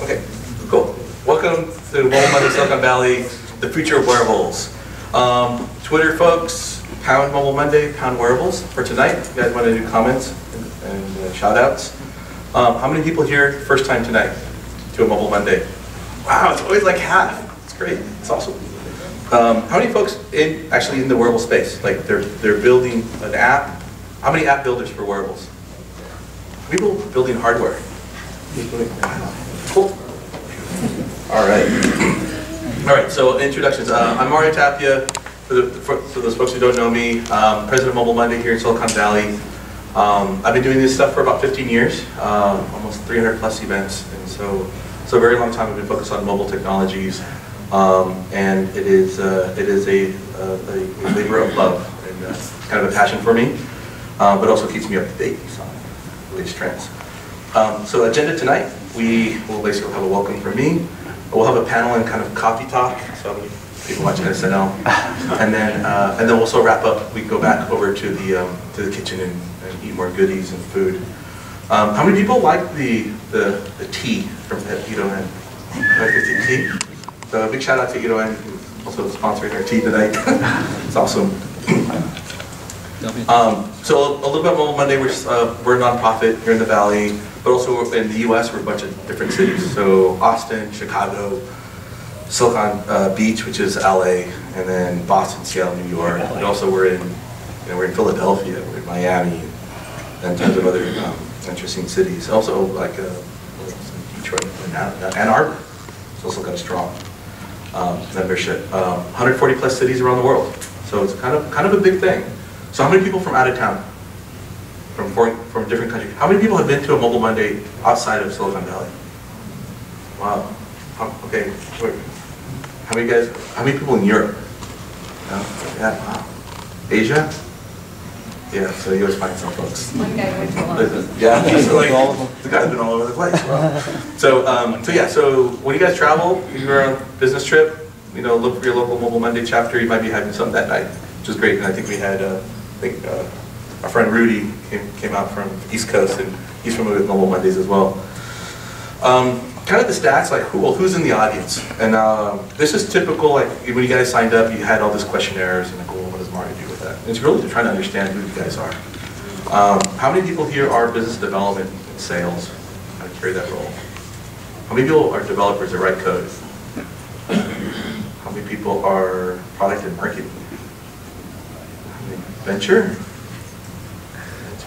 Okay, cool. Welcome to Mobile Monday Silicon Valley, the future of wearables. Um, Twitter folks, pound Mobile Monday, pound wearables for tonight. If You guys want to do comments and, and uh, shout outs? Um, how many people here first time tonight to a Mobile Monday? Wow, it's always like half. It's great. It's awesome. Um, how many folks in actually in the wearable space? Like they're they're building an app. How many app builders for wearables? People building hardware. Cool. All right. All right, so introductions. Uh, I'm Mario Tapia. For, the, for, for those folks who don't know me, um, president of Mobile Monday here in Silicon Valley. Um, I've been doing this stuff for about 15 years, um, almost 300 plus events, and so so a very long time I've been focused on mobile technologies, um, and it is uh, it is a, a, a, labor of love and uh, kind of a passion for me, uh, but also keeps me up to date on latest trends. Um, so agenda tonight, we will basically have a welcome from me. We'll have a panel and kind of coffee talk. So people watching SNL, and then uh, and then we'll also wrap up. We go back over to the um, to the kitchen and, and, eat more goodies and food. Um, how many people like the the, the tea from Ito En? Like the tea? So a big shout out to Ito En, who's also sponsoring our tea tonight. it's awesome. Um, so a little bit about Monday, we're, uh, we're a nonprofit here in the Valley, but also in the U.S. we're a bunch of different cities. So Austin, Chicago, Silicon uh, Beach, which is LA, and then Boston, Seattle, New York. And also we're in, you know, we're in Philadelphia, we're in Miami, and tons of other um, interesting cities. Also like uh, Detroit and Ann Arbor. It's also got a strong um, membership. Um, 140 plus cities around the world. So it's kind of kind of a big thing. So how many people from out of town? From foreign, from different countries? How many people have been to a Mobile Monday outside of Silicon Valley? Wow. Okay. How many guys? How many people in Europe? No? Yeah. Wow. Asia? Yeah. So you always find some folks. One guy went to London. Yeah. So like, the guy's been all over the place. Wow. So um, so yeah. So when you guys travel, you're on a business trip. You know, look for your local Mobile Monday chapter. You might be having some that night, which is great. And I think we had. Uh, I think uh, our friend Rudy came, came out from East Coast, and he's familiar with Mobile Mondays as well. Um, kind of the stats, like who, well, who's in the audience? And uh, this is typical, like when you guys signed up, you had all these questionnaires, and like, well, what does Mario do with that? And it's really to try to understand who you guys are. Um, how many people here are business development and sales? How to carry that role? How many people are developers that write code? How many people are product and marketing? Venture?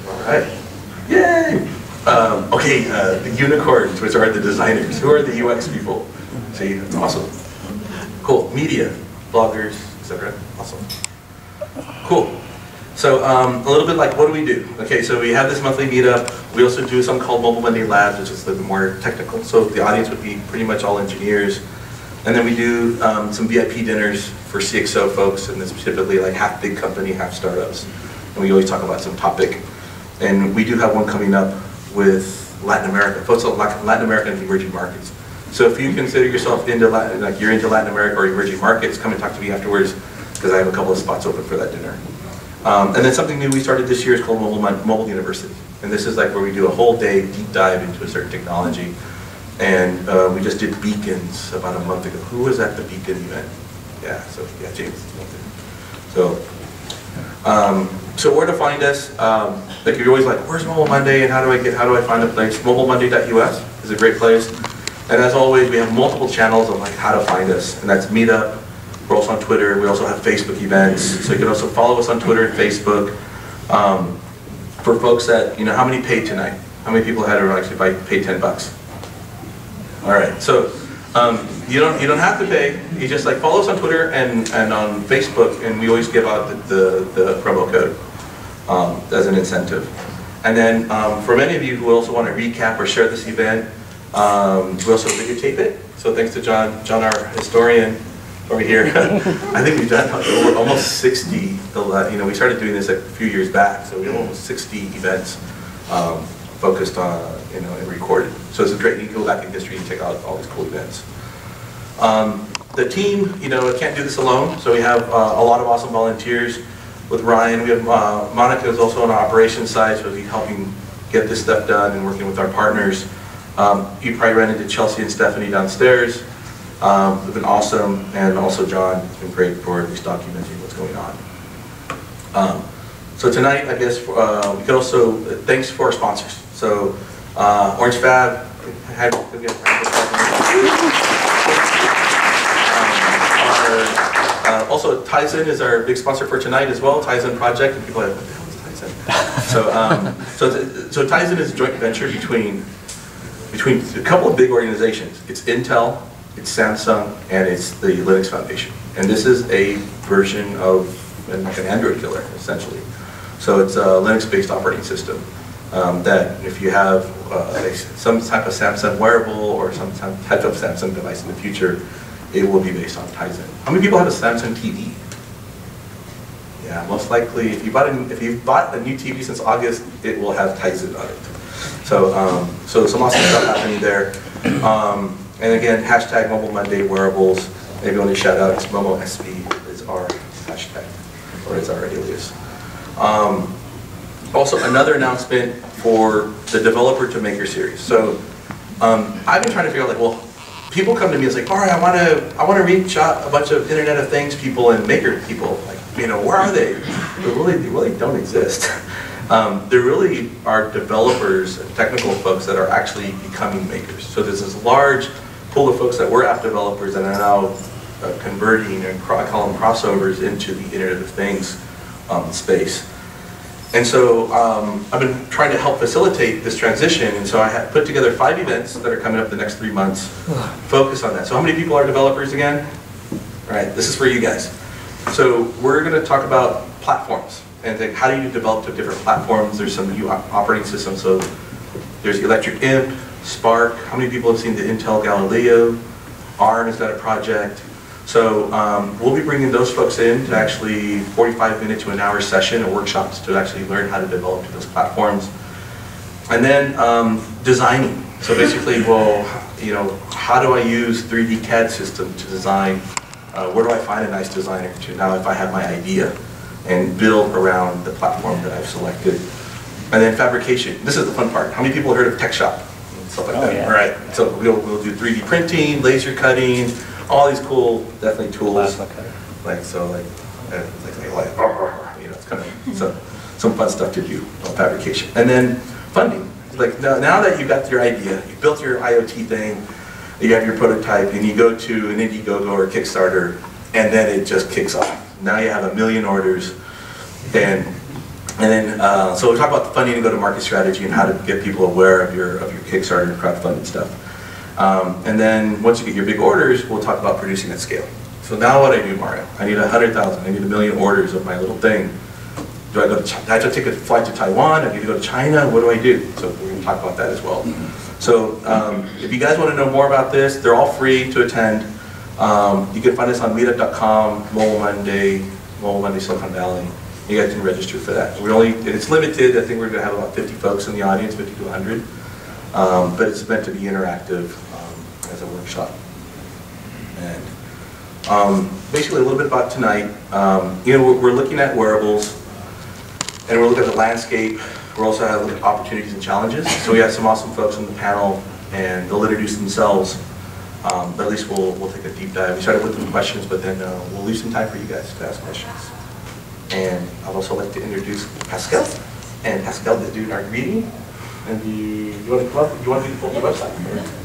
All right. Yay! Um, okay, uh, the unicorns, which are the designers. Who are the UX people? See, that's awesome. Cool. Media, bloggers, etc. Awesome. Cool. So um, a little bit like what do we do? Okay, so we have this monthly meetup. We also do something called Mobile Monday Labs, which is a little bit more technical. So the audience would be pretty much all engineers. And then we do um, some VIP dinners for CXO folks, and it's typically like half big company, half startups. And we always talk about some topic. And we do have one coming up with Latin America, folks like Latin America and emerging markets. So if you consider yourself into Latin, like you're into Latin America or emerging markets, come and talk to me afterwards because I have a couple of spots open for that dinner. Um, and then something new we started this year is called Mobile, Mobile University. And this is like where we do a whole day deep dive into a certain technology. And uh, we just did beacons about a month ago. Who was at the beacon event? Yeah, so yeah, James. So, um, so where to find us? Um, like you're always like, where's Mobile Monday and how do I get? How do I find a place? MobileMonday.us is a great place. And as always, we have multiple channels on like how to find us, and that's Meetup. We're also on Twitter. We also have Facebook events, so you can also follow us on Twitter and Facebook. Um, for folks that you know, how many paid tonight? How many people had to actually buy, pay 10 bucks? All right, so um, you don't you don't have to pay. You just like follow us on Twitter and, and on Facebook, and we always give out the, the, the promo code um, as an incentive. And then um, for many of you who also want to recap or share this event, um, we also videotape it. So thanks to John, John our historian over here. I think we've done almost 60. You know, we started doing this a few years back, so we have almost 60 events um, focused on you know and recorded. So it's a great. You can go back in history and check out all these cool events. Um, the team, you know, can't do this alone, so we have uh, a lot of awesome volunteers. With Ryan, we have uh, Monica is also on the operations side, so she's helping get this stuff done and working with our partners. Um, you probably ran into Chelsea and Stephanie downstairs. Um, they've been awesome, and also John has been great for at least documenting what's going on. Um, so tonight, I guess uh, we could also thanks for our sponsors. So uh, Orange Fab had. Also, Tizen is our big sponsor for tonight as well, Tizen Project, and people are like, what the hell is Tizen? so, um, so, so Tizen is a joint venture between, between a couple of big organizations. It's Intel, it's Samsung, and it's the Linux Foundation. And this is a version of like an Android killer, essentially. So it's a Linux-based operating system um, that if you have uh, some type of Samsung wearable or some type of Samsung device in the future, it will be based on Tizen. How many people have a Samsung TV? Yeah, most likely, if you bought a, if you've bought a new TV since August, it will have Tizen on it. So, um, so some awesome stuff happening there. Um, and again, hashtag Mobile Monday wearables. Maybe only shout out it's Momo SV is our hashtag, or is our alias. Um, also, another announcement for the developer to maker series. So, um, I've been trying to figure out like, well, people come to me, it's like, all right, I want to, I want to reach out a bunch of Internet of Things people and maker people. Like, you know, where are they? They really, they really don't exist. Um, there really are developers and technical folks that are actually becoming makers. So there's this large pool of folks that were app developers and are now uh, converting and call them crossovers into the Internet of Things um, space. And so um, I've been trying to help facilitate this transition, and so I have put together five events that are coming up the next three months, focus on that. So how many people are developers again? All right, this is for you guys. So we're going to talk about platforms, and how do you develop to different platforms? There's some new operating systems, so there's Electric Imp, Spark. How many people have seen the Intel Galileo? ARM has got a project. So um, we'll be bringing those folks in to actually 45 minute to an hour session or workshops to actually learn how to develop to those platforms. And then um, designing. So basically, well, you know, how do I use 3D CAD system to design? Uh, where do I find a nice designer to now if I have my idea and build around the platform that I've selected? And then fabrication. This is the fun part. How many people have heard of TechShop? Stuff like oh, that. Yeah. All right. So we'll, we'll do 3D printing, laser cutting, all these cool, definitely tools. Like, so like, uh, like, like, you know, it's kind of, so, some fun stuff to do on fabrication. And then funding. Like, now, now that you've got your idea, you built your IoT thing, you have your prototype, and you go to an Indiegogo or Kickstarter, and then it just kicks off. Now you have a million orders, and and then, uh, so we'll talk about the funding and go-to-market strategy and how to get people aware of your of your Kickstarter and crowdfunding stuff. Um, and then once you get your big orders, we'll talk about producing at scale. So now what I do, Mario, I need hundred thousand, I need a million orders of my little thing. Do I go to, Ch- I have to take a flight to Taiwan, I need to go to China, what do I do? So we're gonna talk about that as well. So um, if you guys wanna know more about this, they're all free to attend. Um, you can find us on meetup.com, Mobile Monday, Mobile Monday Silicon Valley. You guys can register for that. We only, it's limited, I think we're gonna have about 50 folks in the audience, 50 to 100. Um, but it's meant to be interactive as a workshop. And um, basically a little bit about tonight. Um, you know, we're, we're looking at wearables and we're looking at the landscape. We're also having opportunities and challenges. So we have some awesome folks on the panel and they'll introduce themselves. Um, but at least we'll, we'll take a deep dive. We started with some questions, but then uh, we'll leave some time for you guys to ask questions. And I'd also like to introduce Pascal. And Pascal is doing our greeting. And you, you want to come up? You want to do the full website?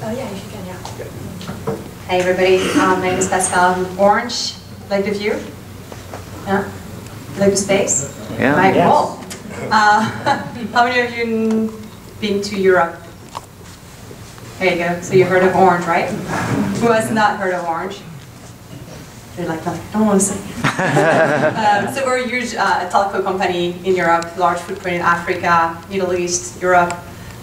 Oh, yeah, if you can, yeah. Hey everybody, um, my name is Pascal. I'm Orange. Like the view? Yeah? Like the space? Yeah. My Yes. goal. Uh, how many of you been to Europe? There you go. So you heard of Orange, right? Who has not heard of Orange? They're like, no, I don't want to say. um, so we're a huge uh, telco company in Europe, large footprint in Africa, Middle East, Europe.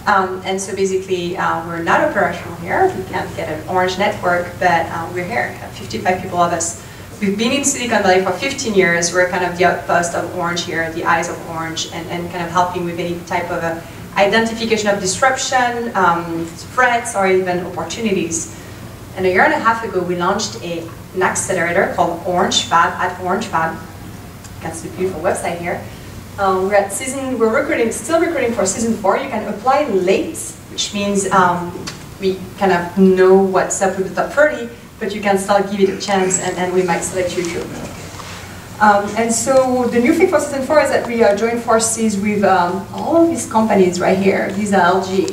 Um, and so basically, uh, we're not operational here. We can't get an Orange network, but uh, we're here, 55 people of us. We've been in Silicon Valley for 15 years. We're kind of the outpost of Orange here, the eyes of Orange, and, and kind of helping with any type of uh, identification of disruption, um, threats, or even opportunities. And a year and a half ago, we launched a, an accelerator called Orange Fab at Orange Fab. That's the beautiful website here. Um, we're at season, we're recruiting, still recruiting for season four. You can apply late, which means um, we kind of know what's up with the top 30, but you can still give it a chance and, and we might select you too. Um, and so the new thing for season four is that we are join forces with um, all of these companies right here. These are LG,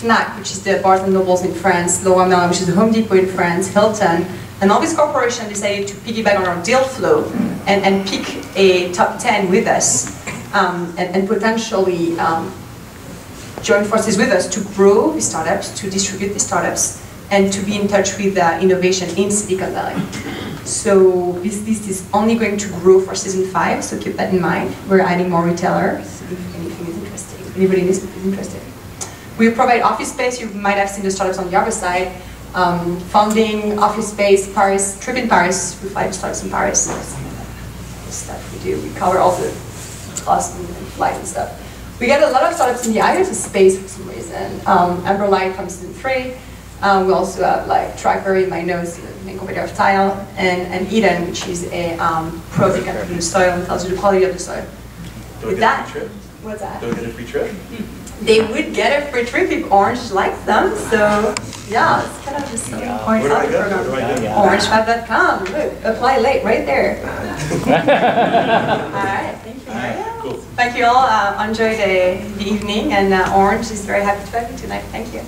Fnac, which is the Barnes Nobles in France, Leroy Merlin, which is the Home Depot in France, Hilton, and all these corporations decided to piggyback on our deal flow and, and pick a top 10 with us um, and, and potentially um, join forces with us to grow the startups, to distribute the startups, and to be in touch with innovation in Silicon Valley. So this list is only going to grow for season five, so keep that in mind. We're adding more retailers if anything is interesting, anybody is interested. We provide office space, you might have seen the startups on the other side. Um, funding, office space, Paris, trip in Paris, we fly startups in Paris. Stuff we do, we cover all the costs and and flights and stuff. We get a lot of startups in the IoT space for some reason. Um, Amber Light from season three. Um, we also have like Tracker in my nose, the main competitor of Tile, and, and Eden, which is a um, probe that can put the soil and tells you the quality of the soil. Do I With get a that- free trip? What's that? Do I get a free trip? They would get a free trip if Orange likes them, so yeah, it's kind of just selling point Where do of I the program. do I go? Orangefab.com, look, apply late, right there. All right, thank you, Mario. Cool. Thank you all, uh, enjoy the, the evening, and uh, Orange is very happy to have you tonight, thank you.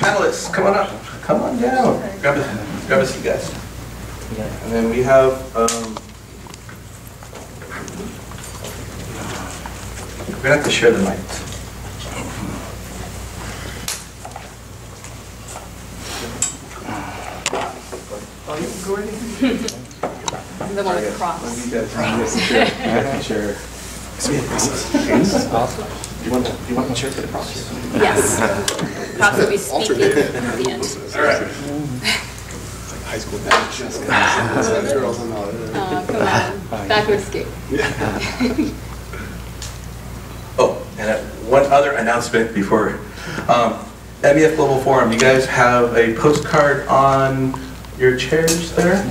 Panelists, come on up. Come on down. Grab a, grab a seat, guys. And then we have, um, we're gonna have to share the mics. Oh, you can go right. The one with the cross. You guys, you guys share. You guys share. Do you want, do you want to share for the process? Yes. Cross will be speaking at the end. All right. high school dance. Girls and all that. Uh, Come on, backward skate. Oh, and uh, one other announcement before, um, MEF Global Forum, you guys have a postcard on your chairs there?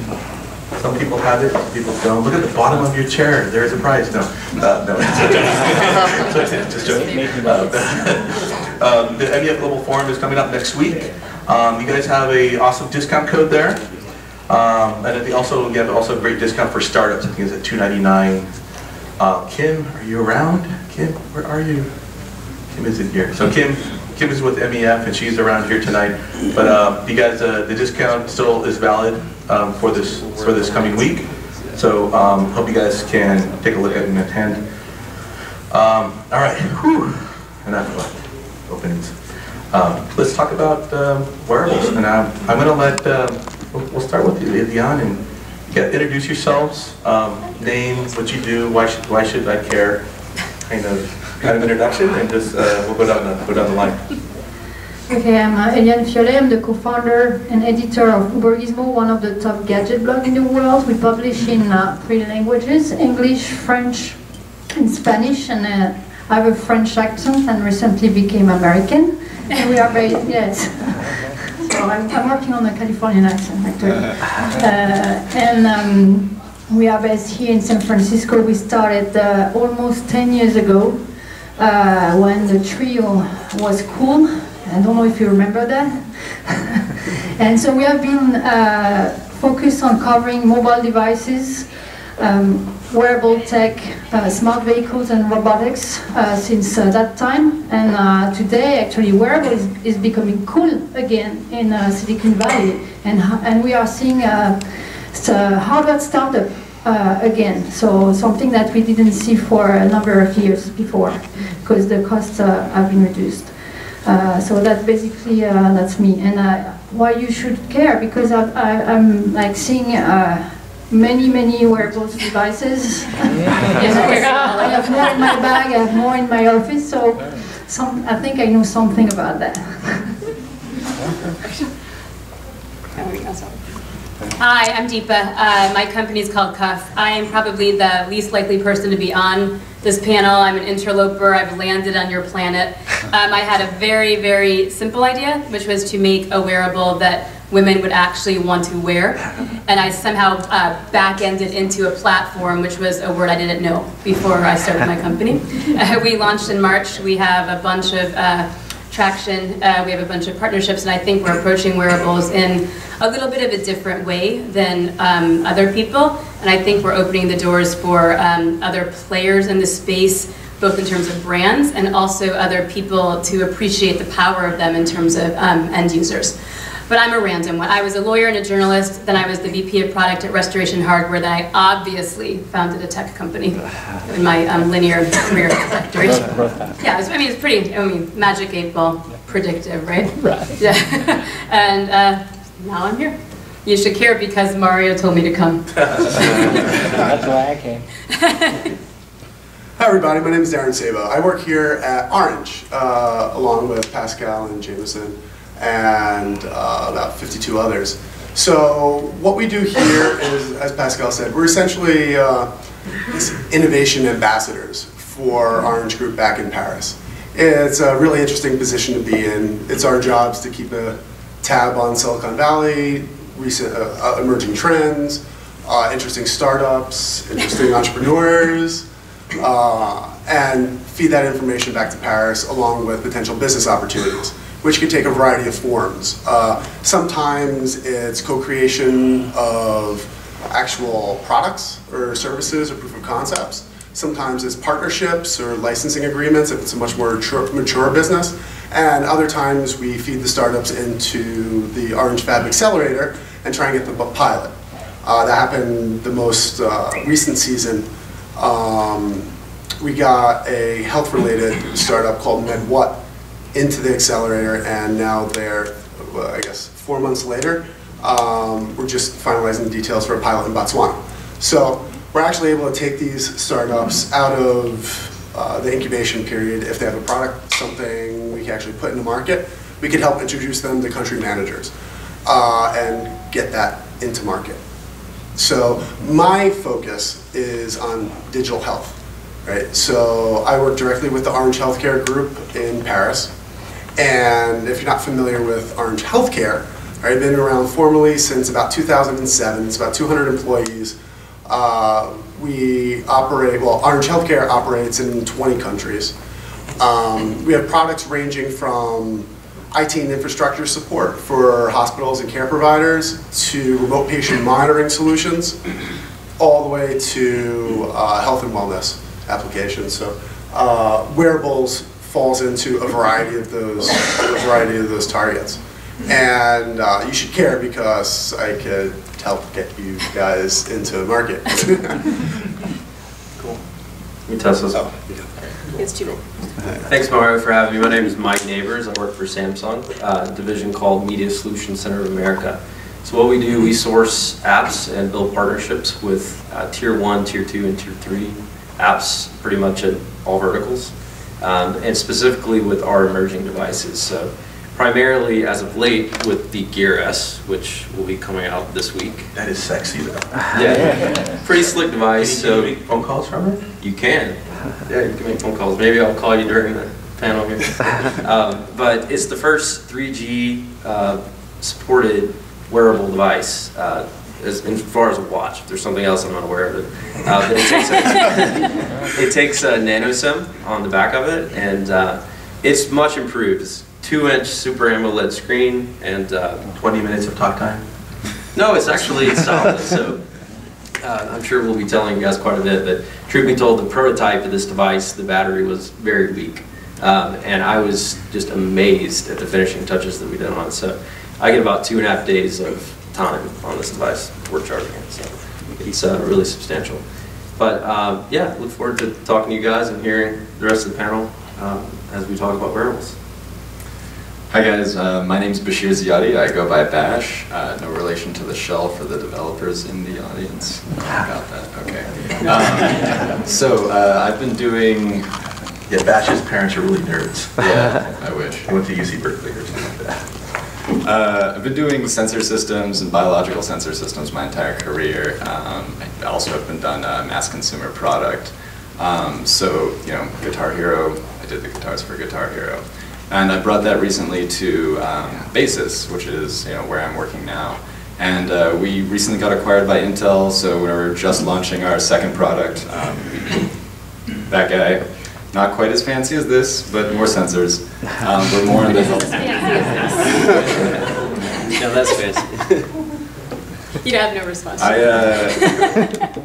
Some people have it, some people don't. Look at the bottom of your chair, there's a prize. No, uh, no. Just joking. Uh, um, The MEF Global Forum is coming up next week. Um, You guys have a awesome discount code there. Um, And I think also, you have also a great discount for startups, I think it's at 299 uh, Kim, are you around? Kim, where are you? Kim isn't here. So Kim, Kim is with MEF and she's around here tonight. But uh, you guys, uh, the discount still is valid um, for this for this coming week. So um, hope you guys can take a look at it and attend. Um, all right, Whew. enough about openings. Um, let's talk about um, wearables. And I'm, I'm going to let um, we'll, start with you, Dion, and yeah, introduce yourselves, name, what you do, why should why should I care, kind of kind of introduction, and just uh, we'll go down the go down the line. Okay, I'm uh, Eliane Fiolet. I'm the co-founder and editor of Ubergizmo, one of the top gadget blogs in the world. We publish in uh, three languages, English, French, and Spanish, and uh, I have a French accent and recently became American. And we are very, yes. So I'm, I'm working on a Californian accent, actually. Uh, and um, we are based here in San Francisco. We started uh, almost 10 years ago uh, when the Treo was cool. I don't know if you remember that. and so we have been uh, focused on covering mobile devices, um, wearable tech, uh, smart vehicles and robotics uh, since uh, that time. And uh, today, actually, wearable is, is becoming cool again in Silicon Valley. And, and we are seeing uh, hardware startup uh, again. So something that we didn't see for a number of years before, because the costs uh, have been reduced. Uh, so that's basically uh, that's me, and uh, why you should care because I, I, I'm like seeing uh, many many wearables devices. And I I have more in my bag, I have more in my office, so some I think I know something about that. Hi, I'm Deepa. Uh, my company is called Cuff. I am probably the least likely person to be on this panel. I'm an interloper. I've landed on your planet. Um, I had a very, very simple idea, which was to make a wearable that women would actually want to wear. And I somehow uh, back-ended into a platform, which was a word I didn't know before I started my company. Uh, we launched in March. We have a bunch of uh, traction. Uh, we have a bunch of partnerships, and I think we're approaching wearables in a little bit of a different way than um, other people. And I think we're opening the doors for um, other players in the space, both in terms of brands and also other people to appreciate the power of them in terms of um, end users. But I'm a random one. I was a lawyer and a journalist, then I was the VP of product at Restoration Hardware, then I obviously founded a tech company in my um, linear career trajectory. Yeah, it was, I mean, it's pretty, I mean, magic eight ball, predictive, right? Right. Yeah, and uh, now I'm here. You should care because Mario told me to come. That's why I came. Hi, everybody. My name is Darren Sabo. I work here at Orange, uh, along with Pascal and Jameson and uh, about 52 others. So what we do here is, as Pascal said, we're essentially uh, innovation ambassadors for Orange Group back in Paris. It's a really interesting position to be in. It's our jobs to keep a tab on Silicon Valley, recent uh, uh, emerging trends, uh, interesting startups, interesting entrepreneurs, uh, and feed that information back to Paris along with potential business opportunities, which can take a variety of forms. Uh, sometimes it's co-creation of actual products or services or proof of concepts. Sometimes it's partnerships or licensing agreements if it's a much more mature, business. And other times we feed the startups into the Orange Fab Accelerator and try and get them the pilot. Uh, that happened the most uh, recent season. Um, we got a health-related startup called MedWhat into the accelerator, and now they're, well, I guess, four months later, um, we're just finalizing the details for a pilot in Botswana. So we're actually able to take these startups out of uh, the incubation period. If they have a product, something we can actually put in the market, we can help introduce them to country managers uh, and get that into market. So my focus is on digital health, right? So I work directly with the Orange Healthcare Group in Paris. And if you're not familiar with Orange Healthcare, right, I've been around formally since about 2007. It's about 200 employees. Uh, we operate, well, Orange Healthcare operates in 20 countries. Um, we have products ranging from IT and infrastructure support for hospitals and care providers to remote patient monitoring solutions, all the way to uh, health and wellness applications. So uh, wearables falls into a variety of those, a variety of those targets. And uh, you should care because I could help get you guys into the market. Cool. You test us out. It's too Thanks, Mario, for having me. My name is Mike Nabers. I work for Samsung, a division called Media Solutions Center of America. So what we do, we source apps and build partnerships with uh, tier one, tier two, and tier three apps, pretty much at all verticals, um, and specifically with our emerging devices. So primarily, as of late, with the Gear S, which will be coming out this week. That is sexy though. Yeah, pretty slick device. Can you So make phone calls from it? you can. Yeah, you can make phone calls. Maybe I'll call you during the panel here. um, but it's the first 3G uh, supported wearable device uh, as, as far as a watch. If there's something else, I'm not aware of it. Uh, but it takes a, it takes a nano SIM on the back of it, and uh, it's much improved. It's two-inch Super AMOLED screen, and uh, 20 minutes of talk time? no, it's actually solid. So uh, I'm sure we'll be telling you guys quite a bit, but truth be told, the prototype of this device, the battery was very weak. Um, and I was just amazed at the finishing touches that we did on it. So I get about two and a half days of time on this device before charging it. So it's uh, really substantial. But um, yeah, look forward to talking to you guys and hearing the rest of the panel um, as we talk about wearables. Hi guys, uh, my name is Bashir Ziadi. I go by Bash. Uh, no relation to the shell for the developers in the audience. Got that. Okay. Um, so uh, I've been doing. Yeah, Bash's parents are really nerds. Yeah, I wish. They went to UC Berkeley or something like that. Uh, I've been doing sensor systems and biological sensor systems my entire career. Um, I also have been done mass consumer product. Um, so, you know, Guitar Hero, I did the guitars for Guitar Hero. And I brought that recently to um, Basis, which is you know where I'm working now. And uh, we recently got acquired by Intel, so we're just launching our second product. Um, that guy, not quite as fancy as this, but more sensors. Um, we're more in the health. No, that's fancy. You'd have no response. I, uh,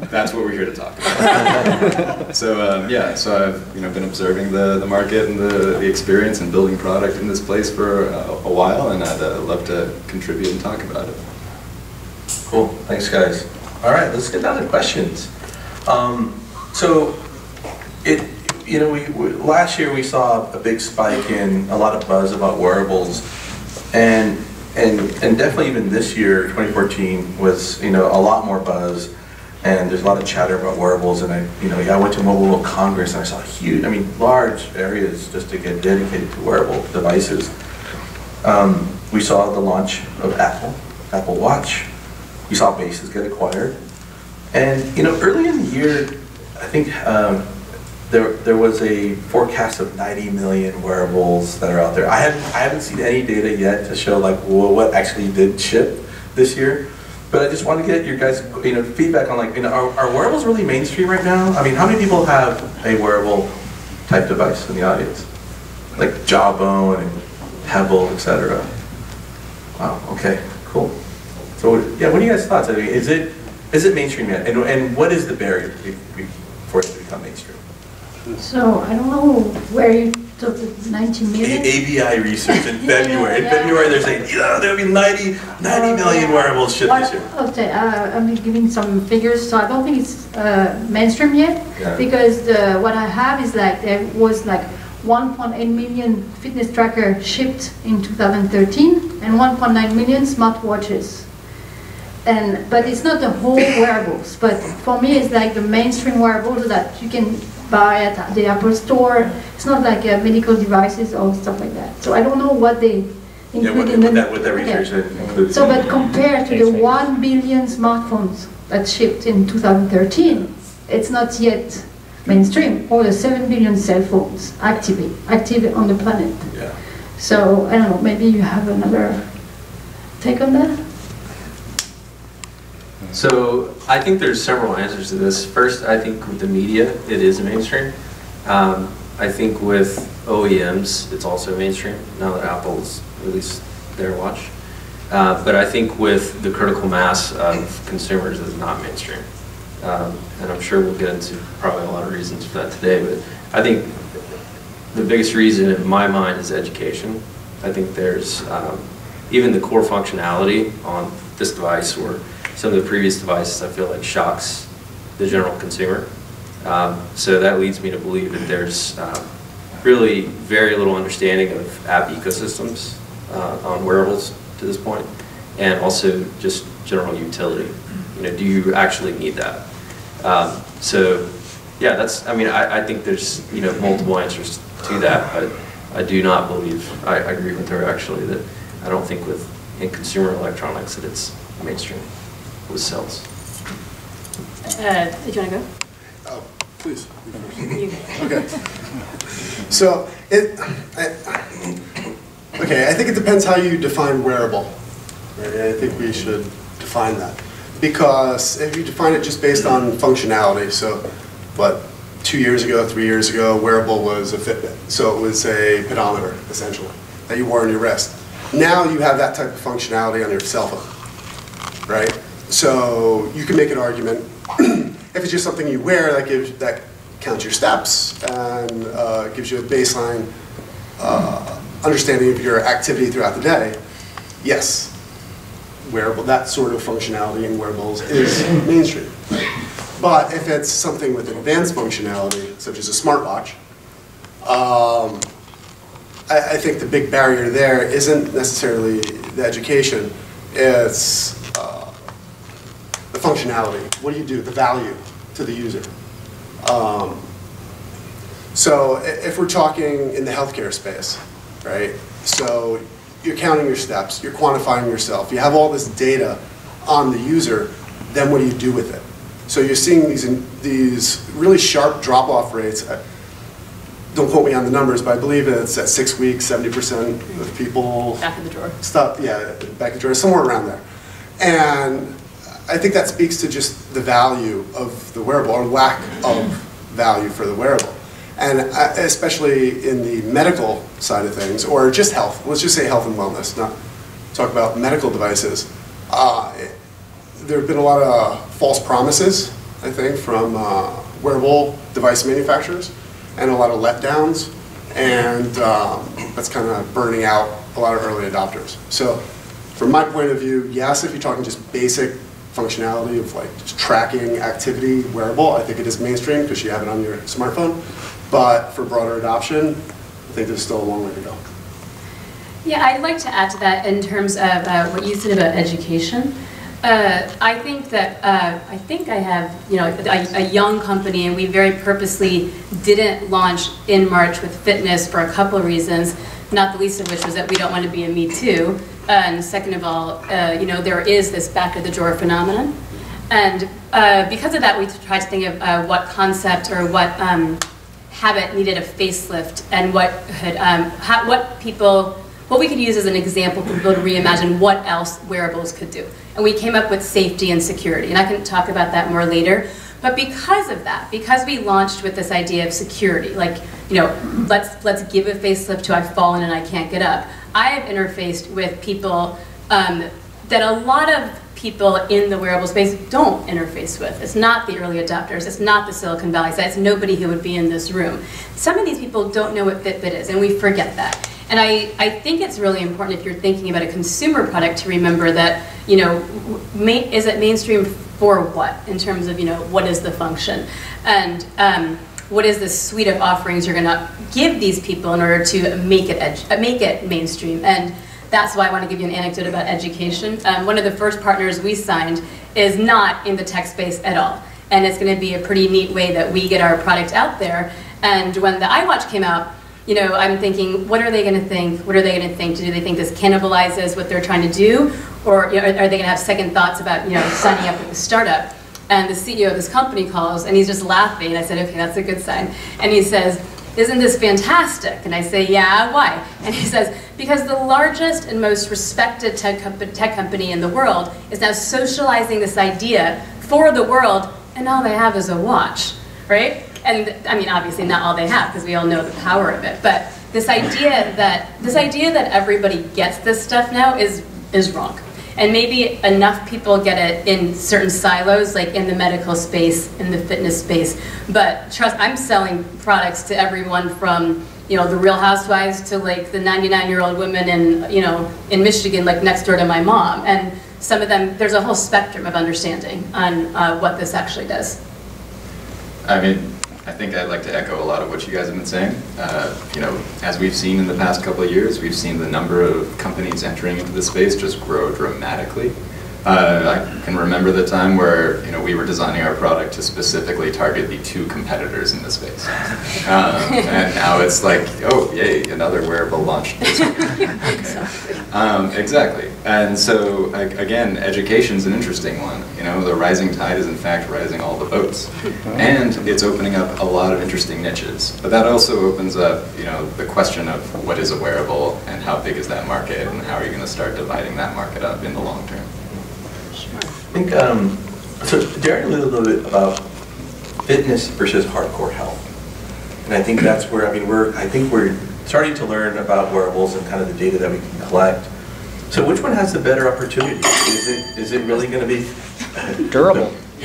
that's what we're here to talk about. so um, yeah, so I've you know been observing the, the market and the, the experience and building product in this place for uh, a while, and I'd uh, love to contribute and talk about it. Cool, thanks guys. All right, let's get down to questions. Um, so, it, you know, we, we, last year we saw a big spike in a lot of buzz about wearables. And, and, and definitely even this year, 2014, was, you know, a lot more buzz. And there's a lot of chatter about wearables. And I, you know, yeah, I went to Mobile World Congress and I saw huge, I mean, large areas just to get dedicated to wearable devices. Um, we saw the launch of Apple, Apple Watch. We saw Basis get acquired. And, you know, early in the year, I think um, there, there was a forecast of 90 million wearables that are out there. I haven't, I haven't seen any data yet to show like well, what actually did ship this year. But I just want to get your guys, you know, feedback on like, you know, are, are wearables really mainstream right now? I mean, how many people have a wearable type device in the audience? Like Jawbone and Pebble, etc. Wow, okay, cool. So, yeah, what are you guys' thoughts? I mean, is it, is it mainstream yet? And, and what is the barrier for it to become mainstream? So I don't know where you took the 90 A- ABI research in Yeah, February. In. February, they're saying, yeah, there'll be 90, 90 million wearables shipped this year. Okay, uh, I'm giving some figures, so I don't think it's uh, mainstream yet, Yeah. because the, what I have is like, there was like 1.8 million fitness tracker shipped in 2013, and 1.9 million smartwatches. And, but it's not the whole wearables, but for me, it's like the mainstream wearables that you can buy at the Apple Store. It's not like uh, medical devices or stuff like that. So I don't know what they Yeah, include what, in the... that, what that Yeah. research. So, but compared to the 1 billion smartphones that shipped in 2013, it's not yet mainstream, or the 7 billion cell phones actively, active on the planet. Yeah. So, I don't know, maybe you have another take on that? So I think there's several answers to this. First, I think with the media, it is mainstream. Um, I think with OEMs, it's also mainstream now that Apple's released their watch. Uh, but I think with the critical mass of consumers, it's not mainstream. Um, and I'm sure we'll get into probably a lot of reasons for that today. But I think the biggest reason in my mind is education. I think there's um, even the core functionality on this device or some of the previous devices, I feel like shocks the general consumer. Um, so that leads me to believe that there's um, really very little understanding of app ecosystems uh, on wearables to this point, and also just general utility. You know, do you actually need that? Um, so, yeah, that's. I mean, I, I think there's you know multiple answers to that, but I do not believe. I, I agree with her actually that I don't think with in consumer electronics that it's mainstream with cells. Uh, do you want to go? Oh, please. Okay. So, it, I- okay, I think it depends how you define wearable. Right? I think we should define that. Because if you define it just based on functionality, so, what, two years ago, three years ago, wearable was a Fitbit. So it was a pedometer, essentially, that you wore on your wrist. Now you have that type of functionality on your cell phone, right? So you can make an argument, if it's just something you wear, that gives, that counts your steps and uh, gives you a baseline uh, understanding of your activity throughout the day, yes, wearable, that sort of functionality in wearables is mainstream. But if it's something with advanced functionality, such as a smartwatch, um, I, I think the big barrier there isn't necessarily the education, it's functionality. What do you do, the value to the user? Um, So if we're talking in the healthcare space, right? So you're counting your steps, you're quantifying yourself, you have all this data on the user, then what do you do with it? So you're seeing these, these really sharp drop-off rates. Don't quote me on the numbers, but I believe it's at six weeks, 70% of people Back in the drawer. stuff, yeah, back in the drawer, somewhere around there. And I think that speaks to just the value of the wearable, or lack of value for the wearable. And uh, especially in the medical side of things, or just health, let's just say health and wellness, not talk about medical devices. Uh, there have been a lot of false promises, I think, from uh, wearable device manufacturers, and a lot of letdowns, and um, that's kind of burning out a lot of early adopters. So, from my point of view, yes, if you're talking just basic functionality of like tracking activity wearable, I think it is mainstream because you have it on your smartphone. But for broader adoption, I think there's still a long way to go. Yeah, I'd like to add to that in terms of uh, what you said about education. Uh, I think that uh, I think I have you know a, a, young company, and we very purposely didn't launch in March with fitness for a couple of reasons. Not the least of which was that we don't want to be a Me Too, and second of all, uh, you know there is this back of the drawer phenomenon, and uh, because of that, we tried to think of uh, what concept or what um, habit needed a facelift, and what could um, what people what we could use as an example for people to reimagine what else wearables could do. And we came up with safety and security, and I can talk about that more later. But because of that, because we launched with this idea of security, like, you know, let's, let's give a facelift to I've fallen and I can't get up, I have interfaced with people um, that a lot of people in the wearable space don't interface with. It's not the early adopters, it's not the Silicon Valley side, it's nobody who would be in this room. Some of these people don't know what Fitbit is, and we forget that. And I, I think it's really important if you're thinking about a consumer product to remember that, you know, is it mainstream for what in terms of, you know, what is the function? And um, what is the suite of offerings you're going to give these people in order to make it, edge, uh, make it mainstream? And that's why I want to give you an anecdote about education. Um, one of the first partners we signed is not in the tech space at all. And it's going to be a pretty neat way that we get our product out there. And when the iWatch came out, you know, I'm thinking, what are they going to think? What are they going to think? Do they think this cannibalizes what they're trying to do? Or you know, are they going to have second thoughts about, you know, signing up with a startup? And the CEO of this company calls, and he's just laughing. I said, okay, that's a good sign. And he says, isn't this fantastic? And I say, yeah, why? And he says, because the largest and most respected tech, tech company in the world is now socializing this idea for the world, and all they have is a watch, right? and I mean, obviously not all they have because we all know the power of it. But this idea that this idea that everybody gets this stuff now is is wrong. And maybe enough people get it in certain silos, like in the medical space, in the fitness space. But trust, I'm selling products to everyone from you know the Real Housewives to like the 99 year old woman in you know in Michigan, like next door to my mom. And some of them, there's a whole spectrum of understanding on uh, what this actually does. I mean, I think I'd like to echo a lot of what you guys have been saying. Uh, you know, as we've seen in the past couple of years, we've seen the number of companies entering into the space just grow dramatically. Uh, I can remember the time where you know we were designing our product to specifically target the two competitors in the space, um, and now it's like, oh yay, another wearable launched. exactly. Um, exactly. And so again, education's an interesting one. You know, the rising tide is in fact rising all the boats, and it's opening up a lot of interesting niches. But that also opens up, you know, the question of what is a wearable and how big is that market, and how are you going to start dividing that market up in the long term. I think, um, so Darren a little bit about fitness versus hardcore health. And I think that's where, I mean, we're, I think we're starting to learn about wearables and kind of the data that we can collect. So which one has the better opportunity? Is it, is it really going to be? Durable.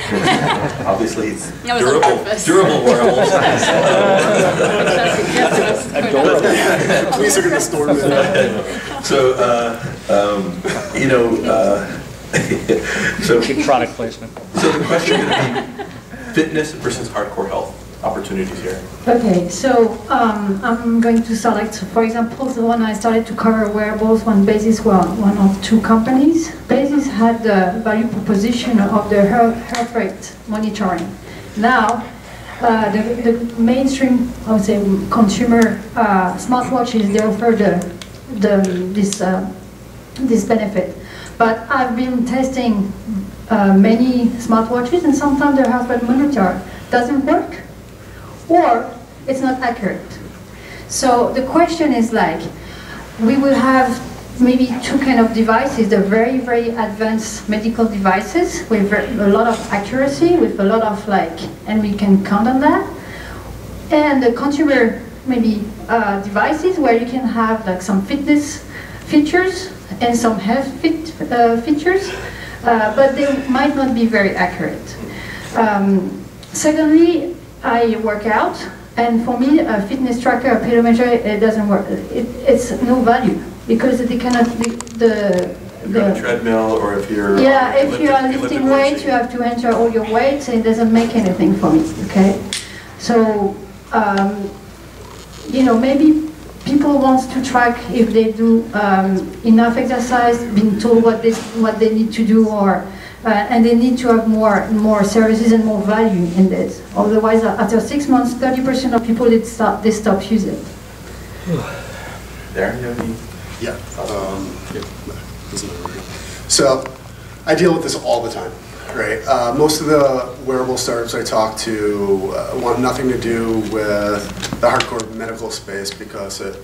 Obviously, it's durable, durable wearables. Police are going to storm it. So, uh, um, you know, uh, so Keep product placement. So the question is going to be fitness versus hardcore health opportunities here. Okay, so um, I'm going to select, for example, the one I started to cover wearables when Basis was one of two companies. Basis had the value proposition of the heart, heart rate monitoring. Now, uh, the, the, mainstream, I would say, consumer uh, smartwatches, they offer the, the, this, uh, this benefit. But I've been testing uh, many smartwatches and sometimes their heart rate monitor doesn't work or it's not accurate. So the question is like, we will have maybe two kind of devices, the very, very advanced medical devices with a lot of accuracy, with a lot of like, and we can count on that. And the consumer maybe uh, devices where you can have like some fitness features and some health fit, uh, features, uh, but they might not be very accurate. Um, secondly, I work out, and for me, a fitness tracker, a pedometer, it doesn't work. It, it's no value because they cannot. The, the, you're on a treadmill or if you're. yeah, if you are lifting weights, you have to enter all your weights, and it doesn't make anything for me, okay? So, um, you know, maybe people want to track if they do um, enough exercise, being told what they, what they need to do, or, uh, and they need to have more, more services and more value in this. Otherwise, uh, after six months, 30% of people, they stop, they stop using it. Darren, you have any? Yeah. um, doesn't. So I deal with this all the time, right? Uh, Most of the wearable startups I talk to uh, want nothing to do with the hardcore medical space because it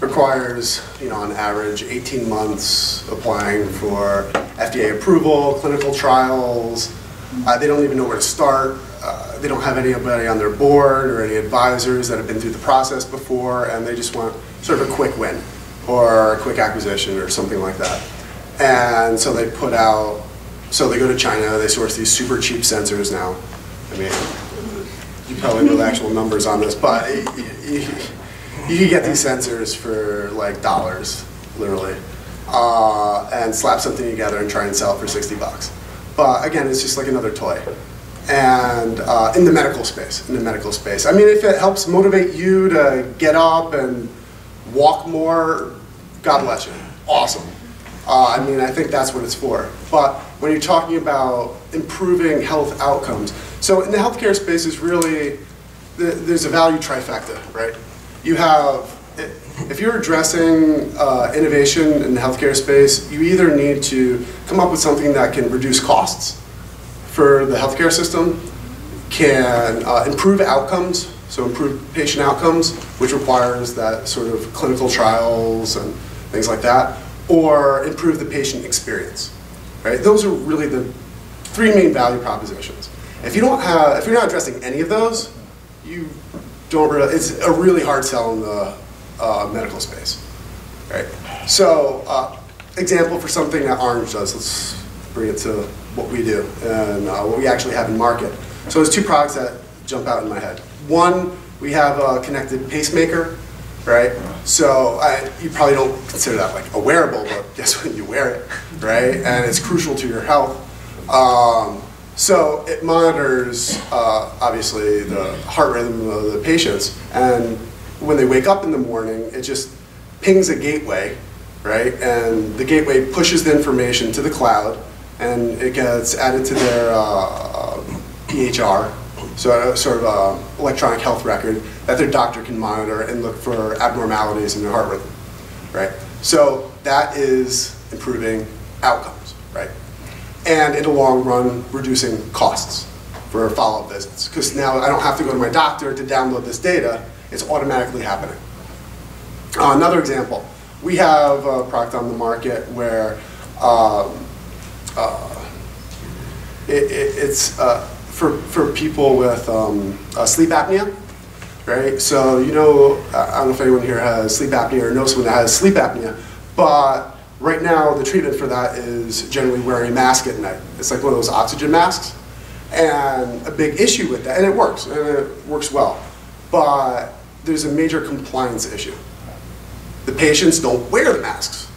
requires, you know, on average, 18 months applying for FDA approval, clinical trials. Uh, They don't even know where to start. Uh, They don't have anybody on their board or any advisors that have been through the process before, and they just want sort of a quick win or a quick acquisition or something like that. And so they put out, so they go to China, they source these super cheap sensors now. I mean, you probably know the actual numbers on this, but you can get these sensors for like dollars, literally, uh, and slap something together and try and sell for 60 bucks. But again, it's just like another toy. And uh, in the medical space, in the medical space. I mean, if it helps motivate you to get up and walk more, God bless you. Awesome. Uh, I mean, I think that's what it's for. But when you're talking about improving health outcomes, so in the healthcare space is really, the- there's a value trifecta, right? You have, if you're addressing uh, innovation in the healthcare space, you either need to come up with something that can reduce costs for the healthcare system, can uh, improve outcomes, so improve patient outcomes, which requires that sort of clinical trials and things like that, or improve the patient experience, right? Those are really the three main value propositions. If you don't have, if you're not addressing any of those, you don't really, it's a really hard sell in the uh, medical space, right? So, uh, example for something that Orange does, let's bring it to what we do and uh, what we actually have in market. So there's two products that jump out in my head. One, we have a connected pacemaker, right? So I, you probably don't consider that like a wearable, but guess what? You wear it, right? And it's crucial to your health. Um, so it monitors, uh, obviously, the heart rhythm of the patients, and when they wake up in the morning, it just pings a gateway, right? And the gateway pushes the information to the cloud, and it gets added to their uh, EHR, so sort of uh, electronic health record that their doctor can monitor and look for abnormalities in their heart rhythm, right? So that is improving outcomes, right? And in the long run, reducing costs for follow-up visits. Because now I don't have to go to my doctor to download this data, it's automatically happening. Uh, another example, we have a product on the market where um, uh, it, it, it's uh, for, for people with um, uh, sleep apnea, right? So you know, I don't know if anyone here has sleep apnea or knows someone that has sleep apnea, but right now the treatment for that is generally wearing a mask at night. It's like one of those oxygen masks. And a big issue with that, and it works, and it works well, but there's a major compliance issue. The patients don't wear the masks,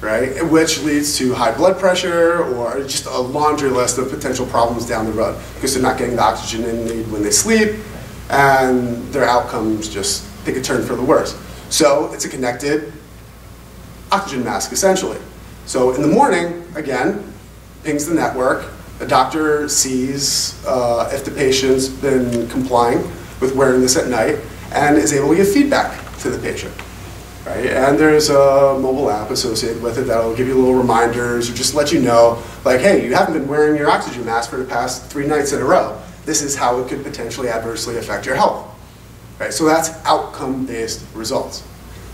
right? Which leads to high blood pressure or just a laundry list of potential problems down the road because they're not getting the oxygen they need when they sleep, and their outcomes just take a turn for the worse. So it's a connected oxygen mask essentially. So in the morning, again, pings the network. The doctor sees uh, if the patient's been complying with wearing this at night and is able to give feedback to the patient. Right? And there's a mobile app associated with it that'll give you little reminders or just let you know, like, hey, you haven't been wearing your oxygen mask for the past three nights in a row. This is how it could potentially adversely affect your health. right? So that's outcome-based results.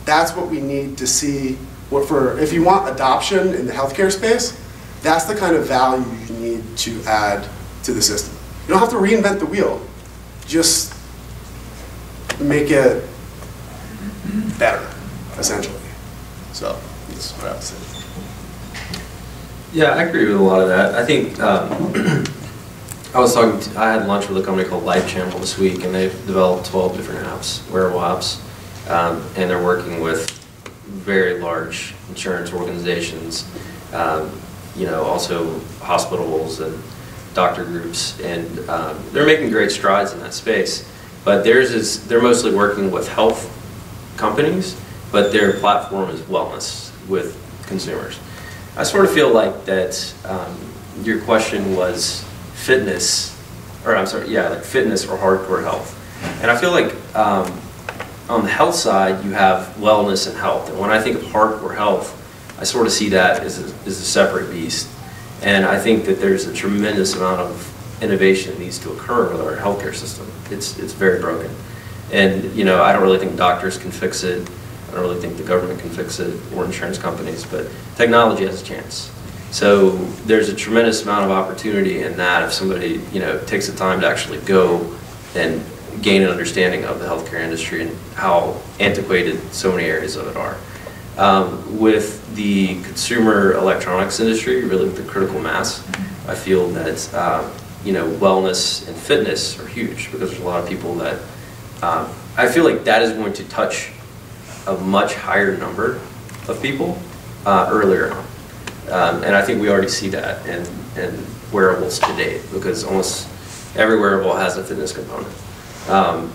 That's what we need to see, what for, if you want adoption in the healthcare space, that's the kind of value you need to add to the system. You don't have to reinvent the wheel, just make it better, essentially. So, that's what I would say. Yeah, I agree with a lot of that. I think, um, I was talking, to- I had lunch with a company called Life Channel this week, and they've developed 12 different apps, wearable apps, um, and they're working with very large insurance organizations, um, you know, also hospitals and doctor groups, and um, they're making great strides in that space. But theirs is, they're mostly working with health companies, but their platform is wellness with consumers. I sort of feel like that um, your question was fitness, or I'm sorry, yeah, like fitness or hardcore health. And I feel like um, on the health side, you have wellness and health. And when I think of hardcore health, I sort of see that as a, as a separate beast. And I think that there's a tremendous amount of innovation that needs to occur with our healthcare system. It's, it's very broken. And, you know, I don't really think doctors can fix it. I don't really think the government can fix it or insurance companies, but technology has a chance. So there's a tremendous amount of opportunity in that if somebody, you know, takes the time to actually go and gain an understanding of the healthcare industry and how antiquated so many areas of it are. Um, with the consumer electronics industry, really with the critical mass, I feel that um, you know wellness and fitness are huge because there's a lot of people that um, I feel like that is going to touch a much higher number of people uh, earlier on. Um, and I think we already see that in, in wearables to date because almost every wearable has a fitness component. Um,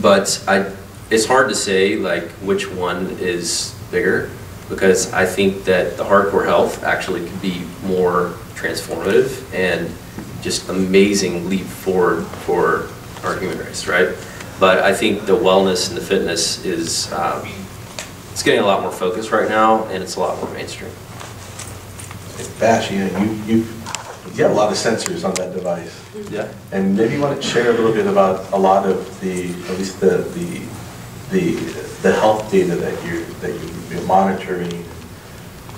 but I, it's hard to say like which one is bigger because I think that the hardcore health actually could be more transformative and just amazing leap forward for our human race, right? But I think the wellness and the fitness is, um, it's getting a lot more focus right now and it's a lot more mainstream. Bash, you, you, you you have a lot of sensors on that device. Yeah. And maybe you want to share a little bit about a lot of the, at least the, the, the, the health data that you, that you're monitoring,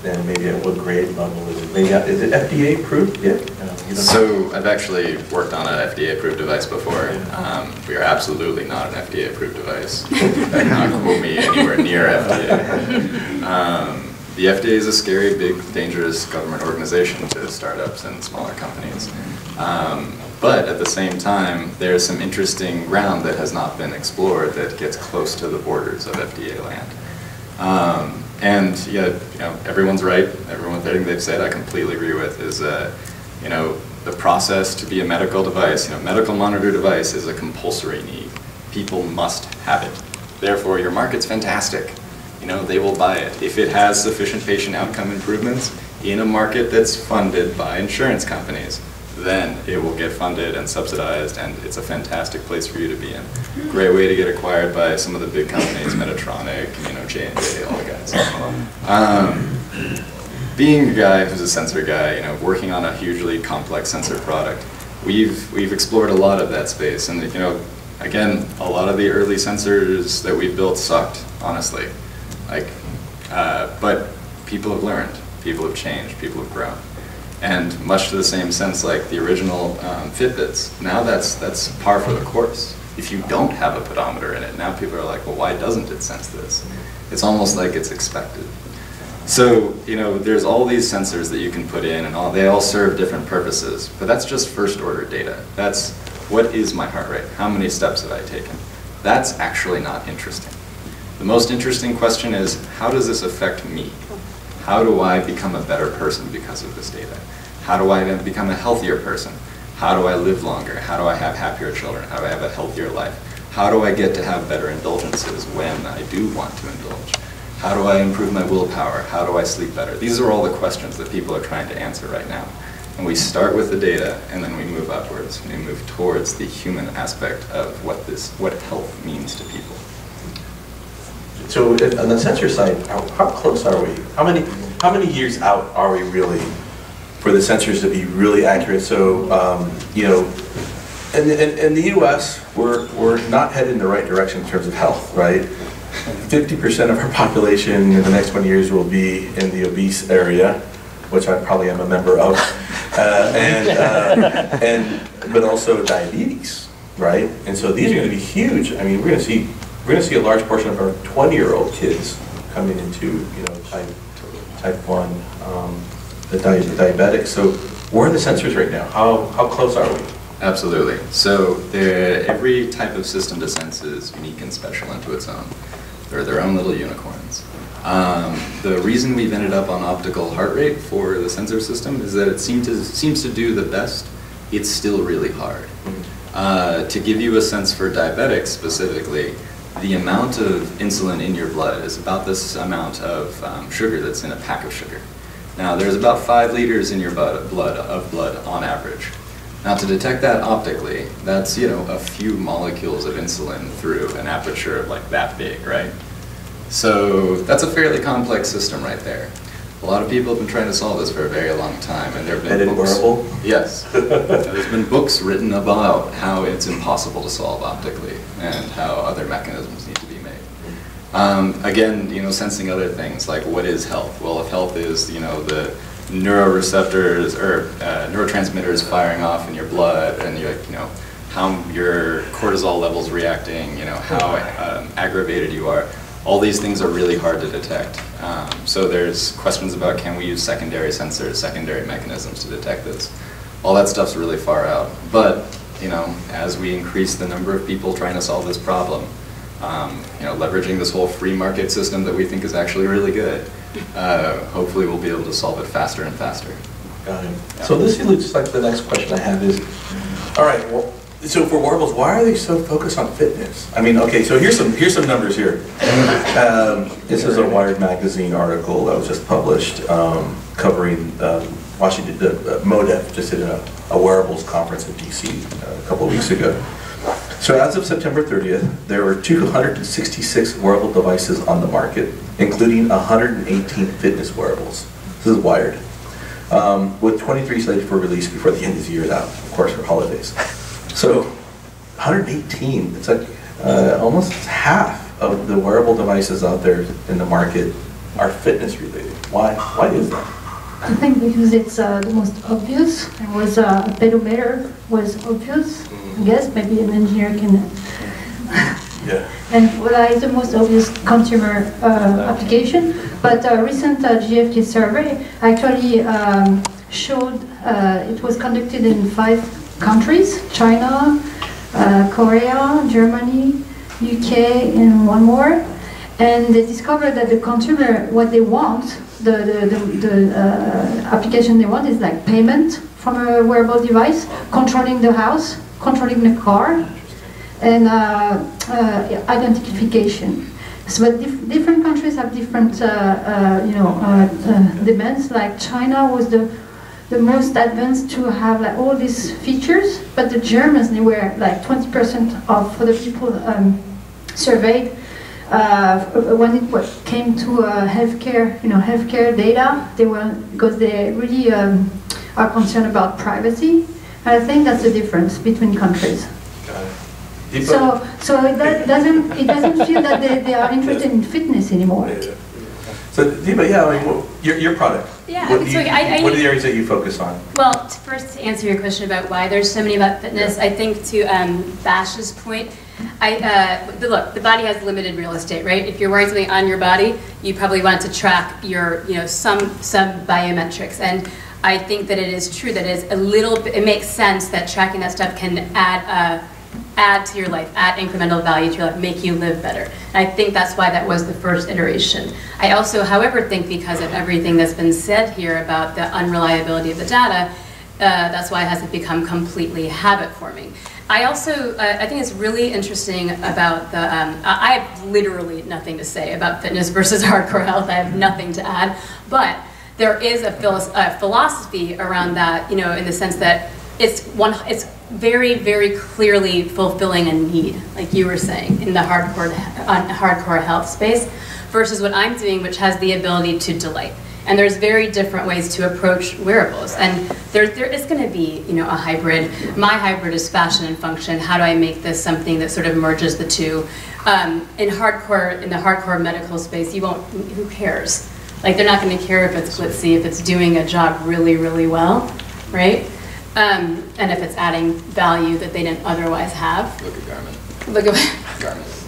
and maybe at what grade level is it? Maybe, is it FDA approved yet? You know, you don't know. So I've actually worked on an FDA-approved device before. Um, We are absolutely not an FDA-approved device. Do not quote me anywhere near FDA. Um, The FDA is a scary, big, dangerous government organization to startups and smaller companies. Um, But at the same time, there's some interesting ground that has not been explored that gets close to the borders of FDA land. Um, and yeah, you know, everyone's right. Everyone everything they've said, I completely agree with. Is uh, you know, the process to be a medical device, you know, medical monitor device is a compulsory need. People must have it. Therefore, your market's fantastic. You know, they will buy it if it has sufficient patient outcome improvements in a market that's funded by insurance companies. Then it will get funded and subsidized, and it's a fantastic place for you to be in. Great way to get acquired by some of the big companies, Medtronic, you know, J and J, all the guys. Um, being a guy who's a sensor guy, you know, working on a hugely complex sensor product, we've we've explored a lot of that space, and you know, again, a lot of the early sensors that we built sucked, honestly. Like, uh, but people have learned, people have changed, people have grown, and much to the same sense, like the original um, Fitbits, now that's that's par for the course. If you don't have a pedometer in it, now people are like, well, why doesn't it sense this? It's almost like it's expected. So, you know, there's all these sensors that you can put in and all, they all serve different purposes, but that's just first order data. That's what is my heart rate? How many steps have I taken? That's actually not interesting. The most interesting question is, how does this affect me? How do I become a better person because of this data? How do I then become a healthier person? How do I live longer? How do I have happier children? How do I have a healthier life? How do I get to have better indulgences when I do want to indulge? How do I improve my willpower? How do I sleep better? These are all the questions that people are trying to answer right now. And we start with the data, and then we move upwards. We move towards the human aspect of what this, what health means to people. So on the sensor side, how, how close are we? How many, how many years out are we really for the sensors to be really accurate? So, um, you know, in, in, in the U.S., we're, we're not headed in the right direction in terms of health, right? 50% of our population in the next 20 years will be in the obese area, which I probably am a member of, uh, and, uh, and but also diabetes, right? And so these are going to be huge. I mean, we're going to see we're going to see a large portion of our 20-year-old kids coming into you know type type one, um, the, di- the diabetics. So where are the sensors right now? How how close are we? Absolutely. So every type of system to sense is unique and special into its own. They're their own little unicorns. Um, the reason we've ended up on optical heart rate for the sensor system is that it seem to, seems to do the best. It's still really hard. Uh, to give you a sense for diabetics specifically, the amount of insulin in your blood is about this amount of um, sugar that's in a pack of sugar. Now, there's about five liters in your blood, blood of blood on average. Now, to detect that optically, that's you know a few molecules of insulin through an aperture like that big, right? So that's a fairly complex system right there. A lot of people have been trying to solve this for a very long time, and there have been books. Yes, there's been books written about how it's impossible to solve optically and how other mechanisms need to be made. Um, again, you know, sensing other things like what is health? Well, if health is you know the neuroreceptors or uh, neurotransmitters firing off in your blood, and you you know how your cortisol levels reacting, you know how um, aggravated you are. All these things are really hard to detect. Um, so there's questions about can we use secondary sensors, secondary mechanisms to detect this. All that stuff's really far out. But you know, as we increase the number of people trying to solve this problem, um, you know, leveraging this whole free market system that we think is actually really good, uh, hopefully we'll be able to solve it faster and faster. Got it. So this looks like the next question I have is, all right, well, so for wearables, why are they so focused on fitness? I mean, okay, so here's some, here's some numbers here. Um, This is a Wired magazine article that was just published um, covering um, Washington, uh, MoDev just did a a wearables conference in DC a couple of weeks ago. So as of September 30th, there were 266 wearable devices on the market, including 118 fitness wearables. This is Wired. Um, with 23 slated for release before the end of the year, now, of course, for holidays. So 118, it's like uh, almost half of the wearable devices out there in the market are fitness related. Why? Why is that? I think because it's uh, the most obvious. It was uh, a pedometer was obvious. I guess maybe an engineer can. Yeah. And well, it's the most obvious consumer uh, application. But a recent uh, GfK survey actually um, showed uh, it was conducted in five countries: China, uh, Korea, Germany, UK, and one more. And they discovered that the consumer, what they want, the, the, the, the uh, application they want is like payment from a wearable device, controlling the house, controlling the car, and uh, uh, identification. So but dif- different countries have different, uh, uh, you know, demands. Like China was the the most advanced to have like all these features, but the Germans they were like 20% of the people um, surveyed. Uh, when it came to uh, healthcare, you know, healthcare data, they were because they really um, are concerned about privacy. And I think that's the difference between countries. So, so it do- doesn't, it doesn't feel that they, they are interested in fitness anymore. Yeah. So Deepa, yeah, I mean, what- your, your product. Yeah, What so you- I- I What are the areas that you focus on? Well, t- first to answer your question about why there's so many about fitness, I think to um, Bash's point, I, uh, the, look, the body has limited real estate, right? If you're wearing something on your body, you probably want to track your, you know, some some biometrics, and I think that it is true that it is a little. bit- It makes sense that tracking that stuff can add. Uh, add to your life, add incremental value to your life, make you live better. And I think that's why that was the first iteration. I also, however, think because of everything that's been said here about the unreliability of the data, uh, that's why it hasn't become completely habit forming. I also, uh, I think it's really interesting about the, um, I have literally nothing to say about fitness versus hardcore health. I have nothing to add. But there is a philosophy around that, you know, in the sense that it's one, it's very, very clearly fulfilling a need, like you were saying, in the hardcore, on hardcore health space, versus what I'm doing, which has the ability to delight. And there's very different ways to approach wearables. And there, there is going to be, you know, a hybrid. My hybrid is fashion and function. How do I make this something that sort of merges the two? Um, in hardcore, in the hardcore medical space, you won't. Who cares? Like they're not going to care if it's, see, if it's doing a job really, really well, right? Um, and if it's adding value that they didn't otherwise have. Look at Garmin. Look at. Garmin.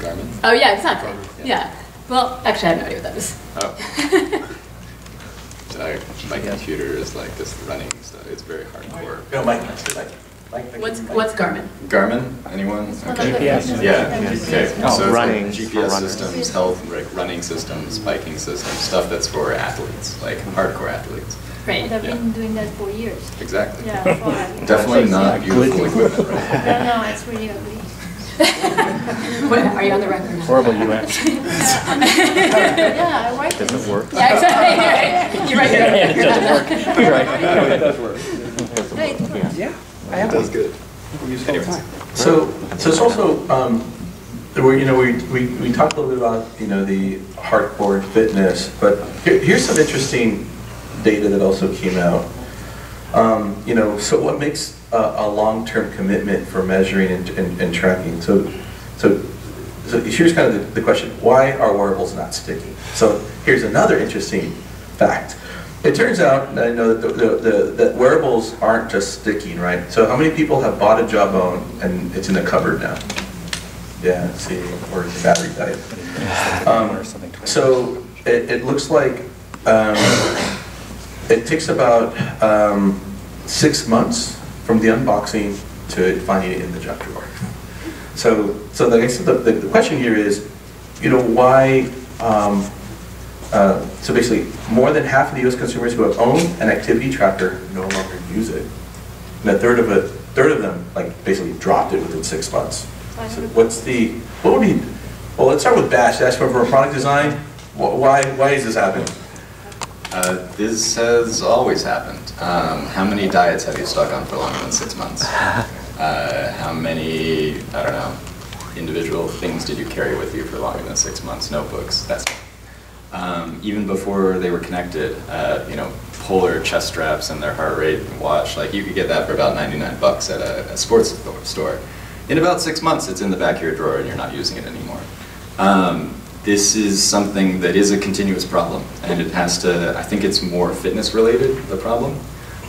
Garmin? Oh yeah, exactly. Yeah. Well, actually, I have no idea what that is. Oh. Sorry, my computer is like this running stuff. It's very hardcore. No, Mike, Mike, Mike. What's what's Garmin? Garmin, anyone? Okay. GPS. Yeah, okay. Oh, So it's like running GPS systems, health, like running systems, biking systems, stuff that's for athletes, like hardcore athletes. Right. And I've been doing that for years. Exactly. Yeah, for, Definitely not beautiful equipment, right? no, no, it's really ugly. What, are you on the record? now? Horrible UX. Yeah, I like it. Doesn't work. Yeah, exactly. You're right. You're right. It doesn't work. You're right. No, it does work. Hey, it works. It does good. Anyways. So, so it's also, um, we, you know, we, we, we talked a little bit about, you know, the hardcore fitness, but here, here's some interesting data that also came out. Um, you know, so what makes a, a long-term commitment for measuring and, and, and tracking? So, so, so here's kind of the, the question, why are wearables not sticking? So here's another interesting fact. It turns out, I know that, the, the, the, that wearables aren't just sticking, right? So how many people have bought a Jawbone and it's in the cupboard now? Yeah, see, or the battery died. Um, so it, it looks like um, it takes about um, six months from the unboxing to finding it in the junk drawer. So, so like I said, the, the, the question here is, you know, why? Um, uh, so basically, more than half of the U.S. consumers who have owned an activity tracker no longer use it, and a third of a third of them like basically dropped it within six months. So what's the what would be? Well, let's start with Bash. That's for a product design. Why why is this happening? Uh, this has always happened. Um, how many diets have you stuck on for longer than six months? Uh, how many, I don't know, individual things did you carry with you for longer than six months? Notebooks, that's um, even before they were connected, uh, you know, polar chest straps and their heart rate watch, like you could get that for about 99 bucks at a, a sports store. In about six months, it's in the back of your drawer and you're not using it anymore. Um, this is something that is a continuous problem, and it has to, I think it's more fitness related, the problem.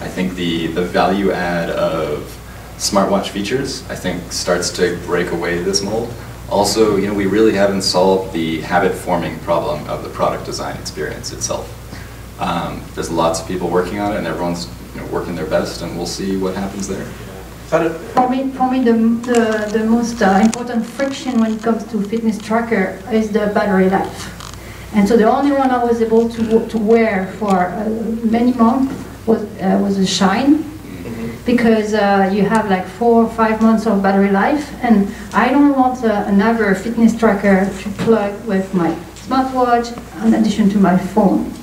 I think the, the value add of smartwatch features, I think, starts to break away this mold. Also, you know, we really haven't solved the habit forming problem of the product design experience itself. Um, there's lots of people working on it, and everyone's you know, working their best, and we'll see what happens there. Is that it? For me, for me, the, the, the most uh, important friction when it comes to fitness tracker is the battery life. And so the only one I was able to, to wear for uh, many months was, uh, was a Shine, because uh, you have like four or five months of battery life, and I don't want uh, another fitness tracker to plug with my smartwatch in addition to my phone.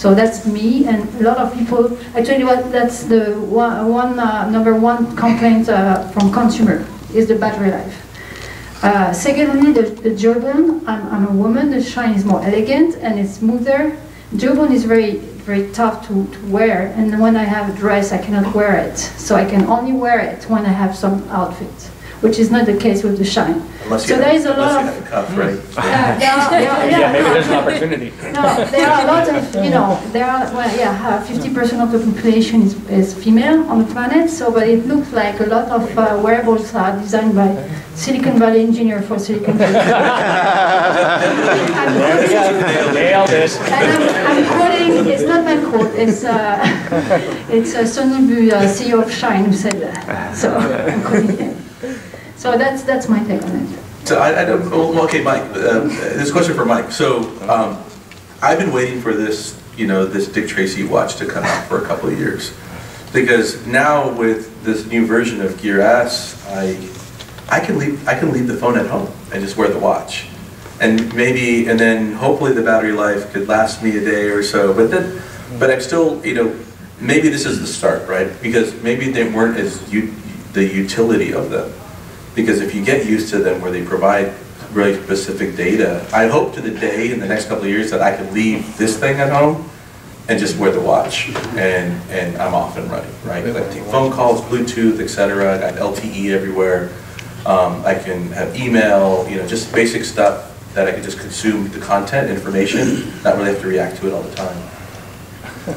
So that's me, and a lot of people. Actually, what that's the one, one uh, number one complaint uh, from consumer is the battery life. Uh, secondly, the, the. I'm, I'm a woman. The Shine is more elegant and it's smoother. Jawbone is very very tough to, to wear, and when I have a dress, I cannot wear it. So I can only wear it when I have some outfit, which is not the case with the Shine. Unless So you there is a lot of a cuff, right? yeah, there are- there are- Yeah, maybe there's an opportunity. No, there are a lot of, you know, there are, well, yeah, fifty percent of the population is, is female on the planet, so, but it looks like a lot of uh, wearables are designed by Silicon Valley engineer for Silicon Valley. I'm There quoting- Nailed it. And I'm, I'm quoting, it's not my quote, it's, uh, it's uh, Sonny Vu, uh, CEO of Shine, who said that, so I'm quoting him. So that's, that's my take on it. So I, I don't, well, okay, Mike, um, this question for Mike. So, um, I've been waiting for this, you know, this Dick Tracy watch to come out for a couple of years. Because now with this new version of Gear S, I, I can leave, I can leave the phone at home and just wear the watch. And maybe, and then hopefully the battery life could last me a day or so, but then, but I'm still, you know, maybe this is the start, right? Because maybe they weren't as, the utility of them. Because if you get used to them where they provide really specific data. I hope to the day in the next couple of years that I can leave this thing at home and just wear the watch and, and I'm off and running, right? I take phone calls, Bluetooth, et cetera, I got LTE everywhere. Um, I can have email, you know, just basic stuff that I can just consume the content, information, not really have to react to it all the time.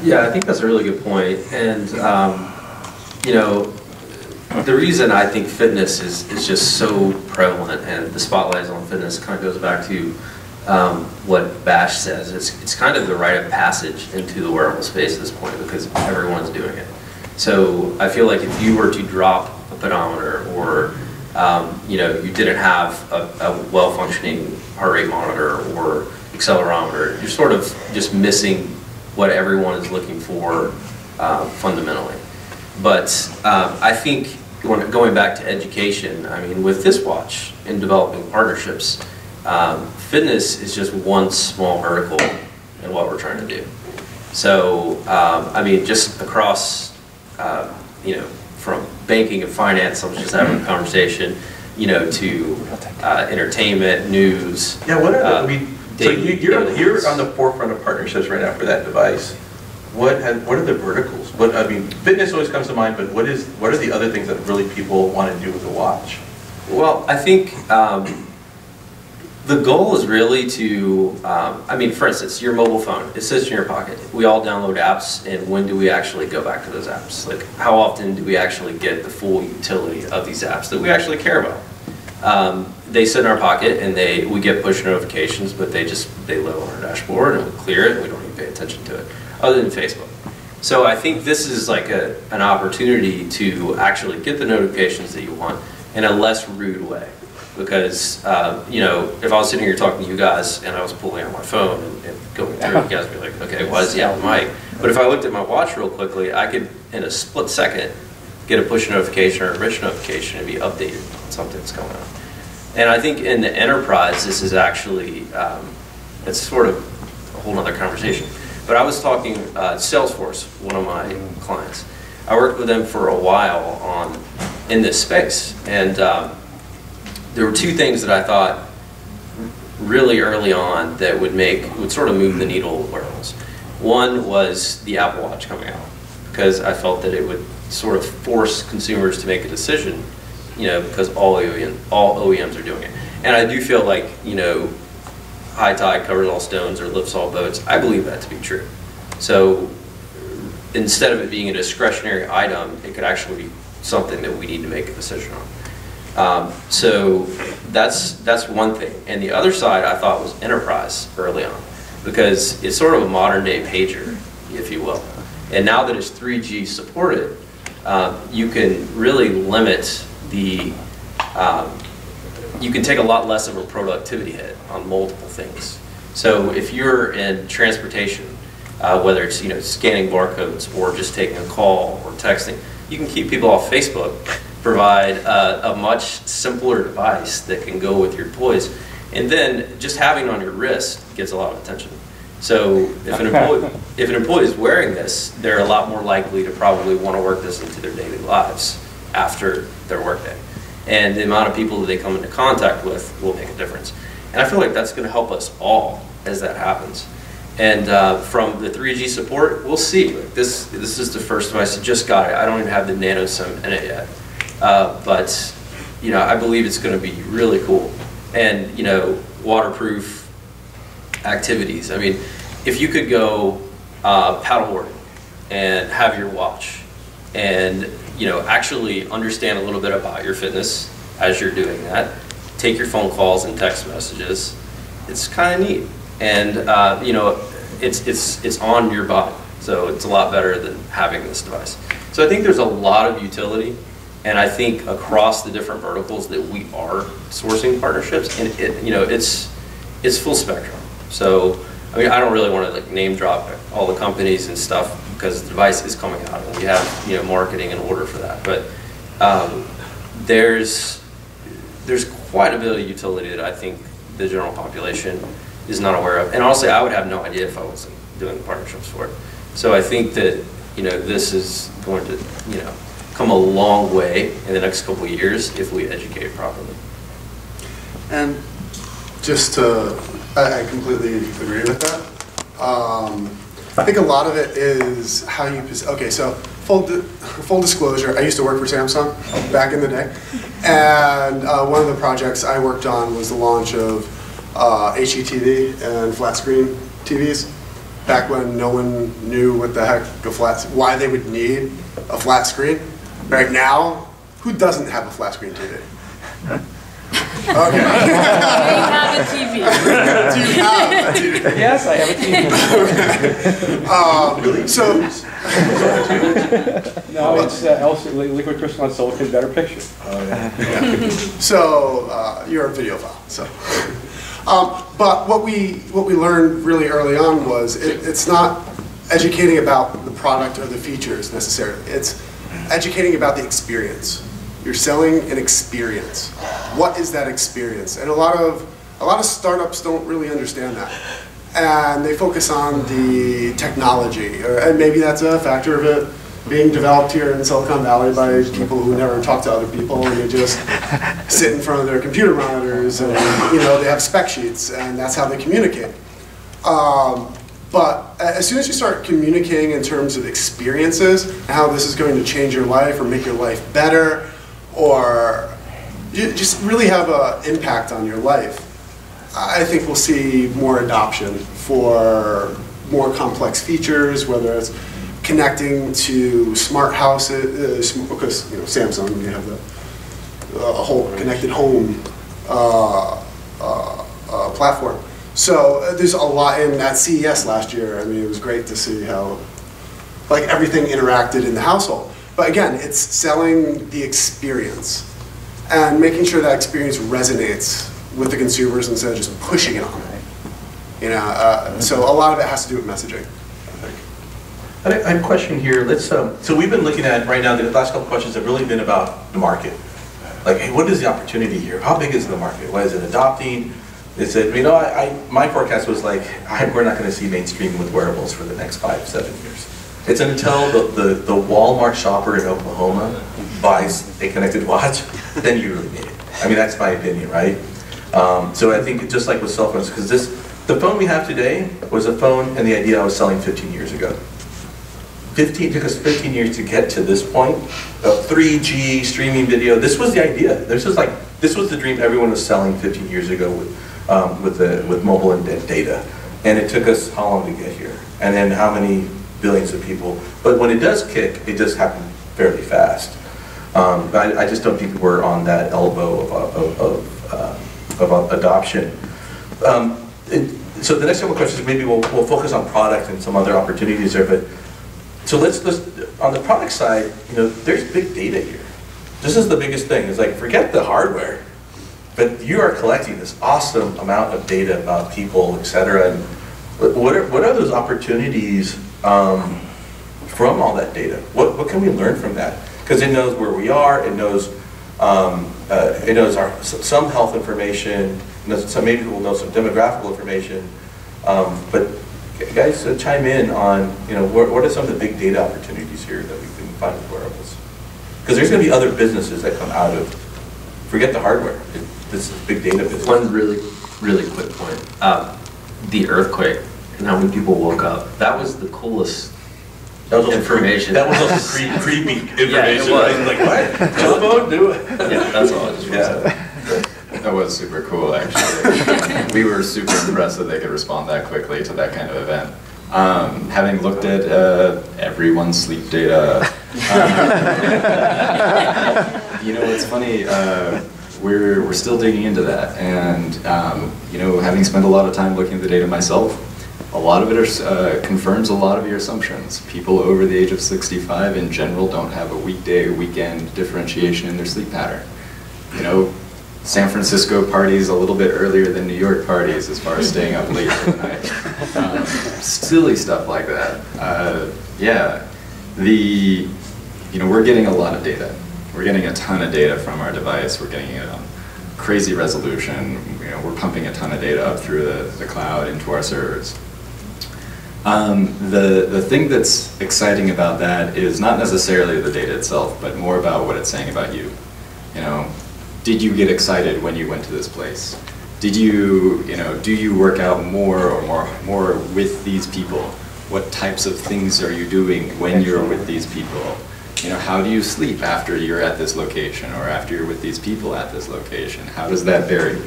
Yeah, I think that's a really good point. And, um, you know, the reason I think fitness is, is just so prevalent and the spotlight is on fitness kind of goes back to um, what Bash says. It's, it's kind of the rite of passage into the wearable space at this point because everyone's doing it. So I feel like if you were to drop a pedometer or, um, you know, you didn't have a, a well-functioning heart rate monitor or accelerometer, you're sort of just missing what everyone is looking for uh, fundamentally. But um, I think going back to education, I mean, with this watch in developing partnerships, um, fitness is just one small vertical in what we're trying to do. So, um, I mean, just across, uh, you know, from banking and finance, I was just having a conversation, you know, to uh, entertainment, news. Yeah, what are the, I uh, mean, so you- daily- you're, you're on the forefront of partnerships right now for that device. What has, what are the verticals? What, I mean, fitness always comes to mind, but what is, what are the other things that really people want to do with a watch? Well, I think um, the goal is really to, um, I mean, for instance, your mobile phone, it sits in your pocket. We all download apps, and when do we actually go back to those apps? Like, how often do we actually get the full utility of these apps that we actually care about? Um, they sit in our pocket, and they we get push notifications, but they just they live on our dashboard, and we clear it, and we don't even pay attention to it, other than Facebook. So I think this is like a, an opportunity to actually get the notifications that you want in a less rude way. Because, uh, you know, if I was sitting here talking to you guys and I was pulling out my phone and, and going through you guys would be like, okay, why is he out of mic? But if I looked at my watch real quickly, I could, in a split second, get a push notification or a rich notification and be updated on something that's going on. And I think in the enterprise, this is actually, um, it's sort of a whole other conversation. But I was talking, uh, Salesforce, one of my clients. I worked with them for a while on, in this space. And um, there were two things that I thought really early on that would make, would sort of move the needle with wearables. One was the Apple Watch coming out, because I felt that it would sort of force consumers to make a decision, you know, because all OEM, all OEMs are doing it. And I do feel like, you know, high tide covers all stones or lifts all boats. I believe that to be true. So instead of it being a discretionary item, it could actually be something that we need to make a decision on. Um, so that's that's one thing. And the other side I thought was enterprise early on, because it's sort of a modern day pager, if you will. And now that it's 3G supported, um, you can really limit the um, you can take a lot less of a productivity hit on multiple things. So if you're in transportation, uh, whether it's you know scanning barcodes or just taking a call or texting, you can keep people off Facebook, provide uh, a much simpler device that can go with your toys, and then just having it on your wrist gets a lot of attention. So if an employee if an employee is wearing this, they're a lot more likely to probably want to work this into their daily lives after their workday and the amount of people that they come into contact with will make a difference. And I feel like that's going to help us all as that happens. And uh, from the 3G support, we'll see. Like this, this is the first device. I just got it. I don't even have the Nano SIM in it yet. Uh, but you know, I believe it's going to be really cool. And you know, waterproof activities. I mean, if you could go uh, paddleboarding and have your watch and you know actually understand a little bit about your fitness as you're doing that take your phone calls and text messages. It's kind of neat. And uh, you know it's it's it's on your body. So it's a lot better than having this device. So i think there's a lot of utility and i think across the different verticals that we are sourcing partnerships and it you know it's it's full spectrum. So i mean i don't really want to like name drop all the companies and stuff because the device is coming out and we have you know marketing in order for that. But um, there's there's quite a bit of utility that I think the general population is not aware of. And honestly, I would have no idea if I wasn't doing partnerships for it. So I think that you know this is going to you know come a long way in the next couple of years if we educate properly. And just to, I, completely agree with that. Um, I think a lot of it is how you, okay, so full, di- full disclosure, I used to work for Samsung back in the day. And uh, one of the projects I worked on was the launch of uh, HDTV and flat screen TVs. Back when no one knew what the heck a flat, why they would need a flat screen. Right now, who doesn't have a flat screen TV? Okay. They have a TV. Do you have a TV? Yes, I have a TV. Um, so, No, it's uh, LC liquid crystalline silicon, better picture. Oh yeah. so uh, you're a videophile. So, um, but what we what we learned really early on was it, it's not educating about the product or the features necessarily. It's educating about the experience. You're selling an experience. What is that experience? And a lot of a lot of startups don't really understand that. And they focus on the technology, or, and maybe that's a factor of it being developed here in Silicon Valley by people who never talk to other people and they just sit in front of their computer monitors and you know they have spec sheets and that's how they communicate. Um, but as soon as you start communicating in terms of experiences, how this is going to change your life or make your life better, or just really have an impact on your life, I think we'll see more adoption for more complex features, whether it's connecting to smart houses, uh, because you know Samsung, you have the a whole connected home uh, uh, uh, platform. So uh, there's a lot in that CES last year. I mean, it was great to see how like everything interacted in the household. But again, it's selling the experience and making sure that experience resonates with the consumers instead of just pushing it on them. You know, uh, so a lot of it has to do with messaging. I think. I I have a question here. Let's, um, so we've been looking at, right now, the last couple questions have really been about the market. Like, hey, what is the opportunity here? How big is the market? What is it adopting? Is it, you know, I, I- my forecast was like, I- we're not gonna see mainstream with wearables for the next five, seven years. It's until the, the the Walmart shopper in Oklahoma buys a connected watch, then you really need it. I mean, that's my opinion, right? Um, So I think just like with cell phones, because this, the phone we have today was a phone and the idea I was selling 15 years ago. 15, took us 15 years to get to this point of 3G, streaming video. This was the idea. This was like, this was the dream everyone was selling 15 years ago with, um, with, the, with mobile and data. And it took us how long to get here? And then how many billions of people? But when it does kick, it does happen fairly fast. Um, I, I just don't think we're on that elbow of, of, of, uh, of adoption. Um, it- So the next couple of questions, maybe we'll, we'll focus on product and some other opportunities there, but, so let's, let's, on the product side, you know, there's big data here. This is the biggest thing, It's like, forget the hardware, but you are collecting this awesome amount of data about people, et cetera, and what are, what are those opportunities um, from all that data? What, what can we learn from that? Because it knows where we are, it knows, um, uh, it knows our, some health information, some, maybe we'll know some demographical information, um, but guys, uh, chime in on, you know, what, what are some of the big data opportunities here that we can find with wearables? Because there's gonna be other businesses that come out of, forget the hardware, it- this is big data business. One really, really quick point. Um, The earthquake and how many people woke up, that was the coolest That was also creep- information. That was also cre- creepy Yeah, it information, was. right? Like, what? Telephone, do it. Yeah, that's all I just want. Yeah. That was super cool, actually. we were super impressed that they could respond that quickly to that kind of event. Um, having looked at uh, everyone's sleep data, um, you know, it's funny. Uh, we're we're still digging into that, and um, you know, having spent a lot of time looking at the data myself, a lot of it is, uh, confirms a lot of your assumptions. People over the age of 65 in general don't have a weekday or weekend differentiation in their sleep pattern. You know, San Francisco parties a little bit earlier than New York parties as far as staying up late at night. Um, silly stuff like that. Uh, yeah, the you know we're getting a lot of data. We're getting a ton of data from our device. We're getting it on crazy resolution. You know, we're pumping a ton of data up through the, the cloud into our servers. Um, the, the thing that's exciting about that is not necessarily the data itself, but more about what it's saying about you. You know, did you get excited when you went to this place? did you, you know, do you work out more or more, more with these people? What types of things are you doing when you're with these people? You know, how do you sleep after you're at this location or after you're with these people at this location? How does that vary?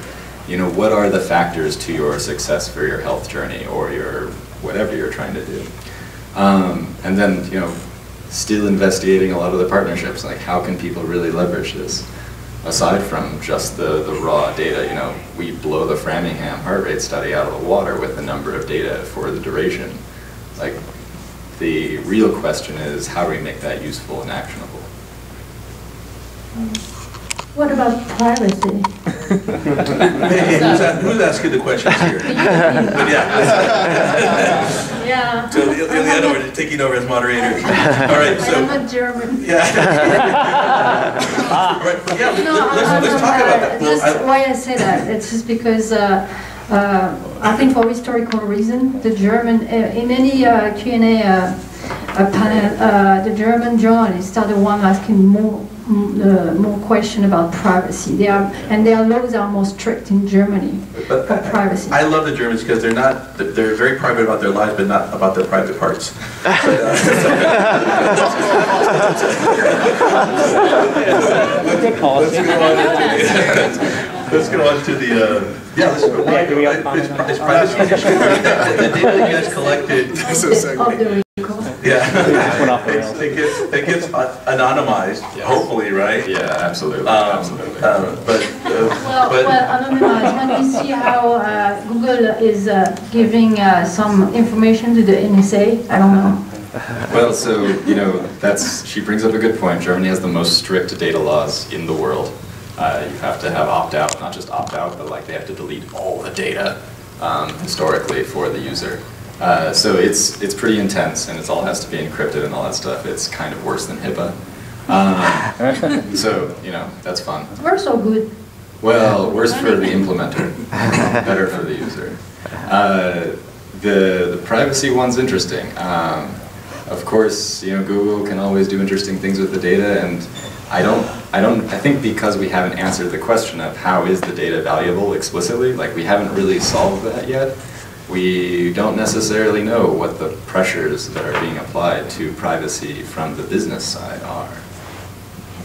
You know, what are the factors to your success for your health journey or your whatever you're trying to do? Um, and then, you know, still investigating a lot of the partnerships, like how can people really leverage this? Aside from just the, the raw data, you know, we blow the Framingham heart rate study out of the water with the number of data for the duration. Like, the real question is how do we make that useful and actionable? What about privacy? Hey, hey, who's who's asking the questions here? But yeah. Yeah. So Il- Eliane, we're taking over as moderator. All right, I'm so, not German. yeah. All right, but yeah, No, let- let's, I- let's talk about that. Well, I- why I say that, it's just because uh, uh, I think for historical reason, the German, uh, in any uh, Q&A uh, uh, panel, uh, the German journalists are the one asking more, uh, more question about privacy. They are, and their laws are more strict in Germany But for privacy. I love the Germans because they're not, they're very private about their lives, but not about their private parts. Good call. Let's go on to the, let's go on to the, uh, yeah, let's go. Yeah, do we have It's comment on it's privacy. The data that you guys collected, That's a segue. yeah. It gets, it gets anonymized, Yes. hopefully, right? Yeah, absolutely, Um, absolutely. uh, But, uh, Well, but. well, anonymized, when we see how uh, Google is uh, giving uh, some information to the NSA, I don't know. Well, so, you know, that's, she brings up a good point. Germany has the most strict data laws in the world. Uh, you have to have opt-out, not just opt-out, but like they have to delete all the data um, historically for the user. Uh, so it's, it's pretty intense and it all has to be encrypted and all that stuff. It's kind of worse than HIPAA. Um, so, you know, that's fun. We're so good. Well, worse for the implementer, better for the user. Uh, the, the privacy one's interesting. Um, of course, you know, Google can always do interesting things with the data, and I don't, I don't, I think because we haven't answered the question of how is the data valuable explicitly, like we haven't really solved that yet. We don't necessarily know what the pressures that are being applied to privacy from the business side are.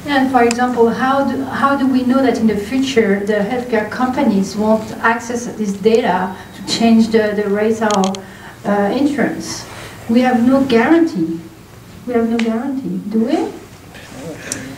And for example, how do, how do we know that in the future the healthcare companies won't access this data to change the, the rates of uh, insurance? We have no guarantee. We have no guarantee, do we?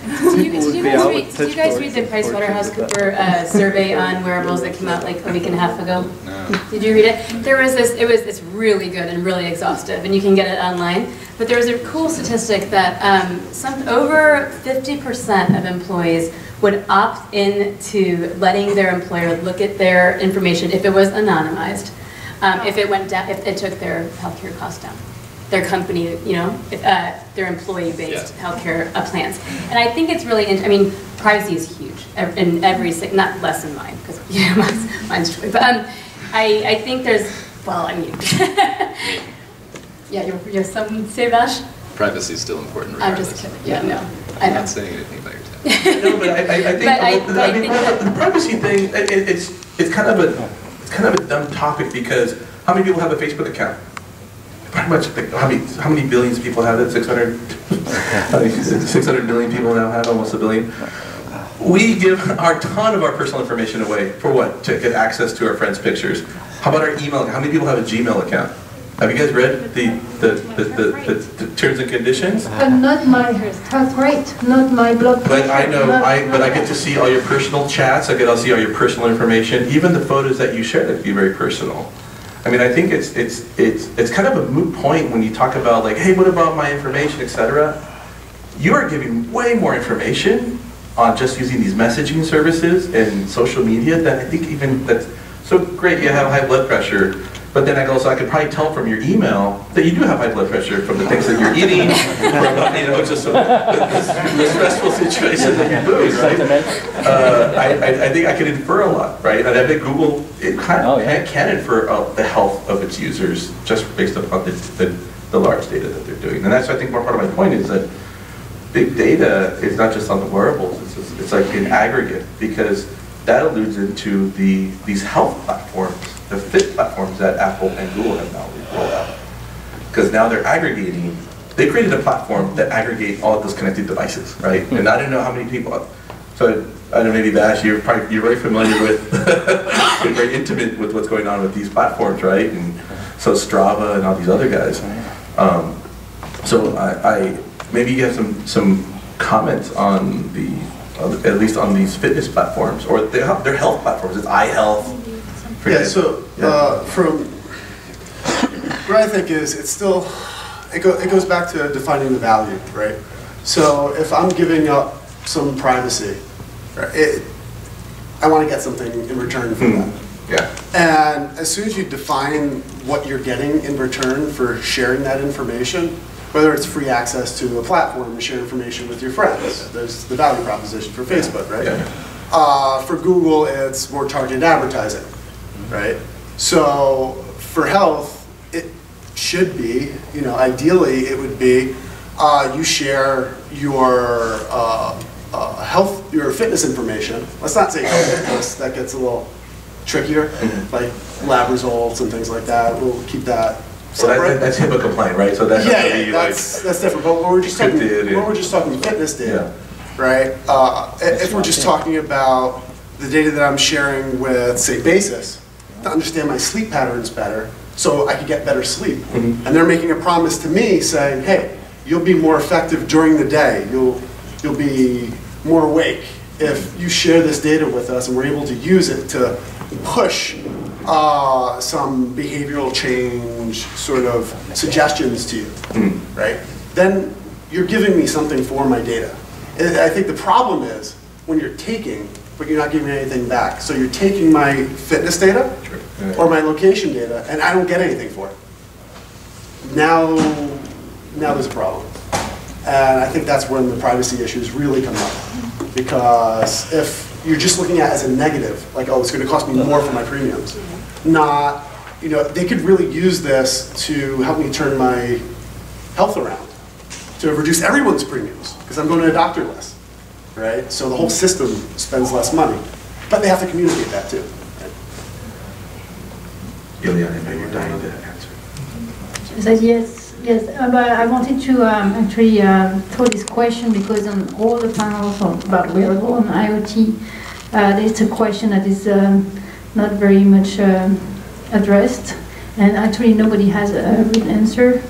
Did you, did you guys read, did you guys read the PricewaterhouseCooper uh, survey on wearables that came out like a week and a half ago? No. Did you read it? There was this, it was, it's really good and really exhaustive, and you can get it online. But there was a cool statistic that um, some, over 50% of employees would opt in to letting their employer look at their information if it was anonymized, um, if it went down, if it took their healthcare costs down. Their company, you know, uh, their employee-based healthcare uh, plans. And I think it's really, int- I mean, privacy is huge in every, not less than mine, because, you know, mine's, mine's true. But um, I, I think there's, well, I mean, yeah, you're, you're some, say Bash? Privacy is still important I'm just kidding, yeah, no, I I'm not saying anything about your No, but I, I, I think, But I- well, I I mean, think the privacy thing, it, it- it's, it's kind of a, it's kind of a dumb topic because how many people have a Facebook account? Pretty much, like, how many, how many billions of people have it? 600, 600 million people now have, almost a billion. We give our ton of our personal information away for what? To get access to our friends' pictures. How about our email? How many people have a Gmail account? Have you guys read the, the, the, the, the- the terms and conditions? But not my health rate, not my blood pressure. But I know, not- I, but I get to see all your personal chats, I get to see all your personal information, even the photos that you share that can be very personal. I mean, I think it's, it's, it's, it's kind of a moot point when you talk about like, hey, what about my information, et cetera. You are giving way more information on just using these messaging services and social media than I think even, that's, so great, you have high blood pressure, but then I go, so I could probably tell from your email that you do have high blood pressure from the things that you're eating, from, you know, just the the stressful situation that you're doing, right? Uh, I, I, think I could infer a lot, right? And I think Google, it kind Oh, of yeah. can infer uh, the health of its users just based upon the, the, the large data that they're doing. And that's, I think, more part of my point is that big data is not just on the wearables, it's, just- it's like in aggregate, because that alludes into the, these health platforms, the fit platforms that Apple and Google have now rolled out. Because now they're aggregating, they created a platform that aggregate all of those connected devices, right? And I don't know how many people, so I don't know, maybe Bash, you're probably, you're very familiar with, you're very intimate with what's going on with these platforms, right? And so Strava and all these other guys. Um, So I, I, maybe you have some, some comments on the, at least on these fitness platforms, or their, their health platforms, it's iHealth. Yeah, so, Yeah. uh, from, what I think is, it's still, it go, it goes back to defining the value, right? So if I'm giving up some privacy, right, it, I wanna get something in return for that. Yeah. And as soon as you define what you're getting in return for sharing that information, whether it's free access to a platform to share information with your friends, there's the value proposition for Facebook, right? Yeah. Uh, for Google, it's more targeted advertising, right? So for health, it should be, you know, ideally it would be, uh, you share your uh, uh, health, your fitness information. Let's not say health fitness, that gets a little trickier, like lab results and things like that. We'll keep that So that, that's HIPAA compliant, right? So that's Yeah, yeah, be like, that's, that's different, but we're just talking, when we're just talking fitness data, right? Uh, if we're just talking about the data that I'm sharing with, say, Basis, to understand my sleep patterns better, so I could get better sleep. Mm-hmm. And they're making a promise to me saying, hey, you'll be more effective during the day, you'll, you'll be more awake if you share this data with us and we're able to use it to push uh, some behavioral change sort of suggestions to you, right? Then you're giving me something for my data. And I think the problem is when you're taking, but you're not giving me anything back. So you're taking my fitness data or my location data, and I don't get anything for it. Now, now there's a problem. And I think that's when the privacy issues really come up. Because if you're just looking at it as a negative, like, oh, it's gonna cost me more for my premiums, not, you know, they could really use this to help me turn my health around, to reduce everyone's premiums, because I'm going to a doctor less, right? So the whole system spends less money, but they have to communicate that too. Eliane, I know you're dying to answer. Said yes, yes. Uh, but I wanted to um, actually uh, throw this question because on all the panels on- about wearable and IoT, uh, there's a question that is um, not very much um, addressed, and actually nobody has a good answer.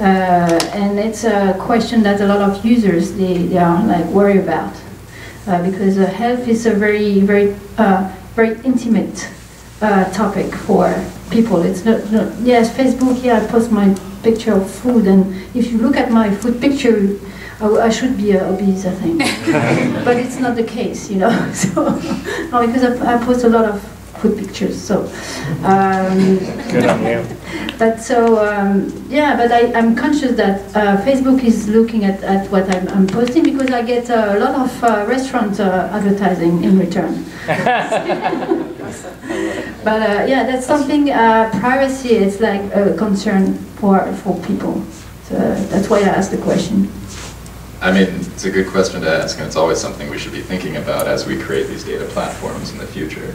Uh, and it's a question that a lot of users they, they are like worried about because uh, health is a very very uh, very intimate uh, topic for people. It's not, not yes, Facebook. Yeah, I post my picture of food, and if you look at my food picture, I, I should be uh, obese, I think. but it's not the case, you know. So no, because I, I post a lot of food pictures. So. Um, Good on you. but so, um, yeah, but I, I'm conscious that uh, Facebook is looking at, at what I'm, I'm posting because I get a lot of uh, restaurant uh, advertising in return. but uh, yeah, that's something, uh, privacy is like a concern for, for people. So that's why I asked the question. I mean, it's a good question to ask, and it's always something we should be thinking about as we create these data platforms in the future.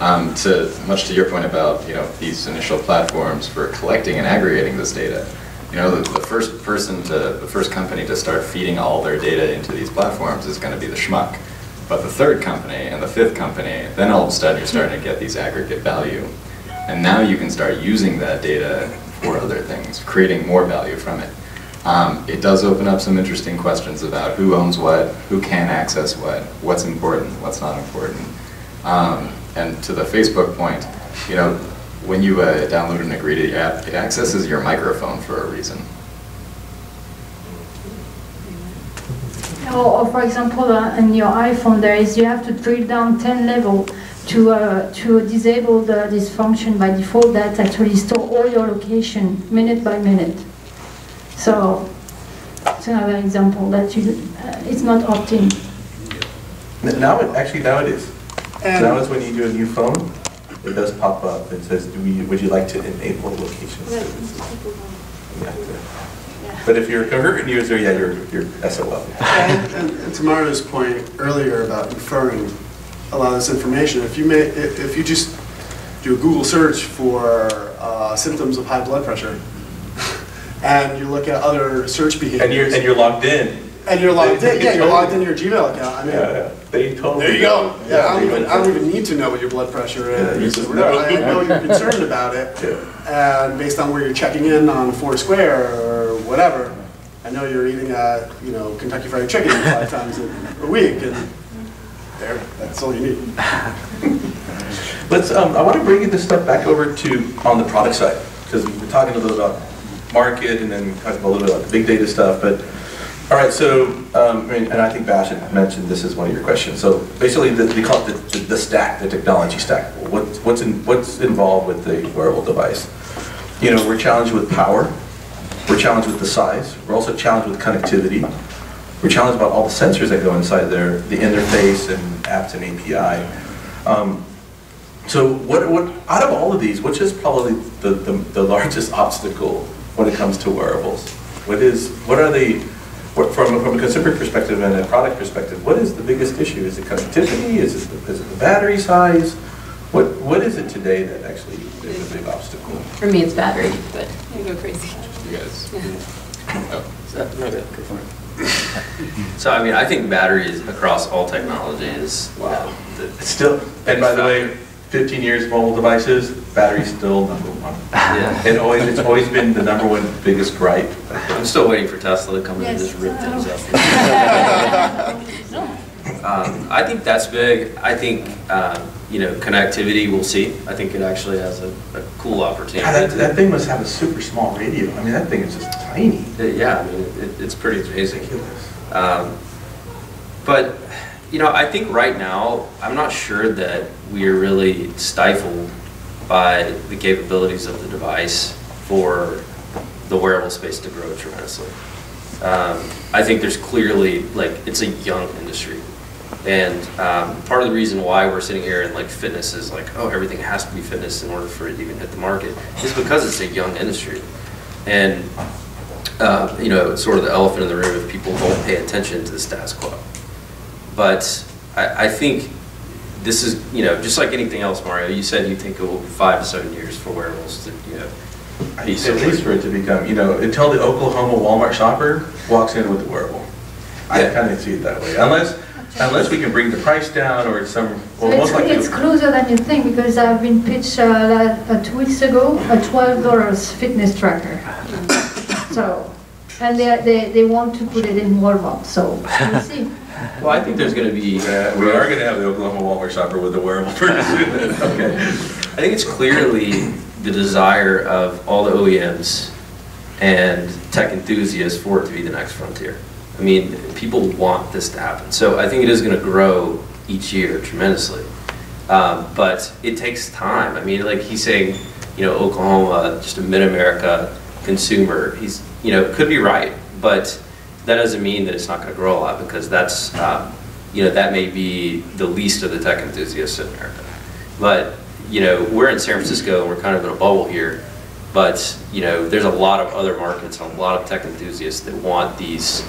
Um, to much to your point about you know these initial platforms for collecting and aggregating this data, you know the, the first person to the first company to start feeding all their data into these platforms is going to be the schmuck. But the third company and the fifth company, then all of a sudden you're starting to get these aggregate value, and now you can start using that data for other things, creating more value from it. Um, it does open up some interesting questions about who owns what, who can access what, what's important, what's not important. Um, and to the Facebook point, you know, when you uh, download and agree to the app, it accesses your microphone for a reason. Or, or for example, uh, in your iPhone, there is you have to drill down 10 level to uh, to disable the, this function by default that actually store all your location minute by minute. So it's another example that you uh, it's not opt-in. Now, it actually, now it is. And- Now is when you do a new phone, it does pop up, it says, do we, would you like to enable location? Yeah. But if you're a converted user, yeah, you're, you're SOL. And, and, and to Mario's point earlier about inferring a lot of this information. If you may, if if you just do a Google search for uh, symptoms of high blood pressure, and you look at other search behaviors. And you're, and you're logged in. And you're logged in, yeah, you're logged into your Gmail account, I mean. Yeah, yeah, they totally. There you go. Yeah, I don't even, I don't even need to know what your blood pressure is. whatever. know. I know you're concerned about it. And based on where you're checking in on Foursquare or whatever, I know you're eating at, you know, Kentucky Fried Chicken five times a a week, and there, that's all you need. Let's, um, I want to bring this stuff back over to, on the product side, because we're talking a little about market and then talking a little bit about the big data stuff, but, all right, so, um, and I think Bash mentioned this is one of your questions. So basically, the, we call it the, the stack, the technology stack. What's, what's in, what's involved with the wearable device? You know, we're challenged with power, we're challenged with the size, we're also challenged with connectivity, we're challenged about all the sensors that go inside there, the interface and apps and API. Um, so what, what, out of all of these, which is probably the, the, the largest obstacle when it comes to wearables? What is, what are the, from, from a consumer perspective and a product perspective, what is the biggest issue? Is it connectivity? Is it, the- is it the battery size? What, what is it today that actually is a big obstacle? For me, it's battery, but I go crazy. You guys. Oh. So I mean, I think batteries across all technologies. Wow. the- It's still, and by the way, 15 years mobile devices, battery's still number one. Yeah. It always, it's always been the number one biggest gripe. I'm still waiting for Tesla to come in and just rip things up. Um, I think that's big. I think, um, you know, connectivity, we'll see. I think it actually has a, a cool opportunity. God, that, that thing must have a super small radio. I mean, that thing is just tiny. Uh, Yeah, I mean, it, it's pretty amazing. Um, But, you know, I think right now, I'm not sure that we are really stifled by the capabilities of the device for the wearable space to grow tremendously. Um, I think there's clearly, like, it's a young industry. And um, part of the reason why we're sitting here and like fitness is like, oh, everything has to be fitness in order for it to even hit the market, is because it's a young industry. And uh, you know, sort of the elephant in the room if people don't pay attention to the status quo. But I, I think this is, you know, just like anything else, Mario, you said you think it will be five to seven years for wearables to, you know, be At least for it to become, you know, until the Oklahoma Walmart shopper walks in with the wearable. I kind of see it that way. Unless, unless we can bring the price down or some, So well, most it's, likely. it's closer than you think because I've been pitched uh, uh, two weeks ago a twelve dollars fitness tracker. So, and they, they, they want to put it in Walmart, so we'll see. well, I think there's going to be. Yeah, we are gonna have the Oklahoma Walmart shopper with the wearable pretty soon. Okay. I think it's clearly the desire of all the OEMs and tech enthusiasts for it to be the next frontier. I mean, people want this to happen. So I think it is going to grow each year tremendously. Um, but it takes time. I mean, like he's saying, you know, Oklahoma, just a mid-America consumer, he's, you know, could be right, but that doesn't mean that it's not going to grow a lot because that's, um, you know, that may be the least of the tech enthusiasts in America. But, you know, we're in San Francisco and we're kind of in a bubble here. But, you know, there's a lot of other markets and a lot of tech enthusiasts that want these,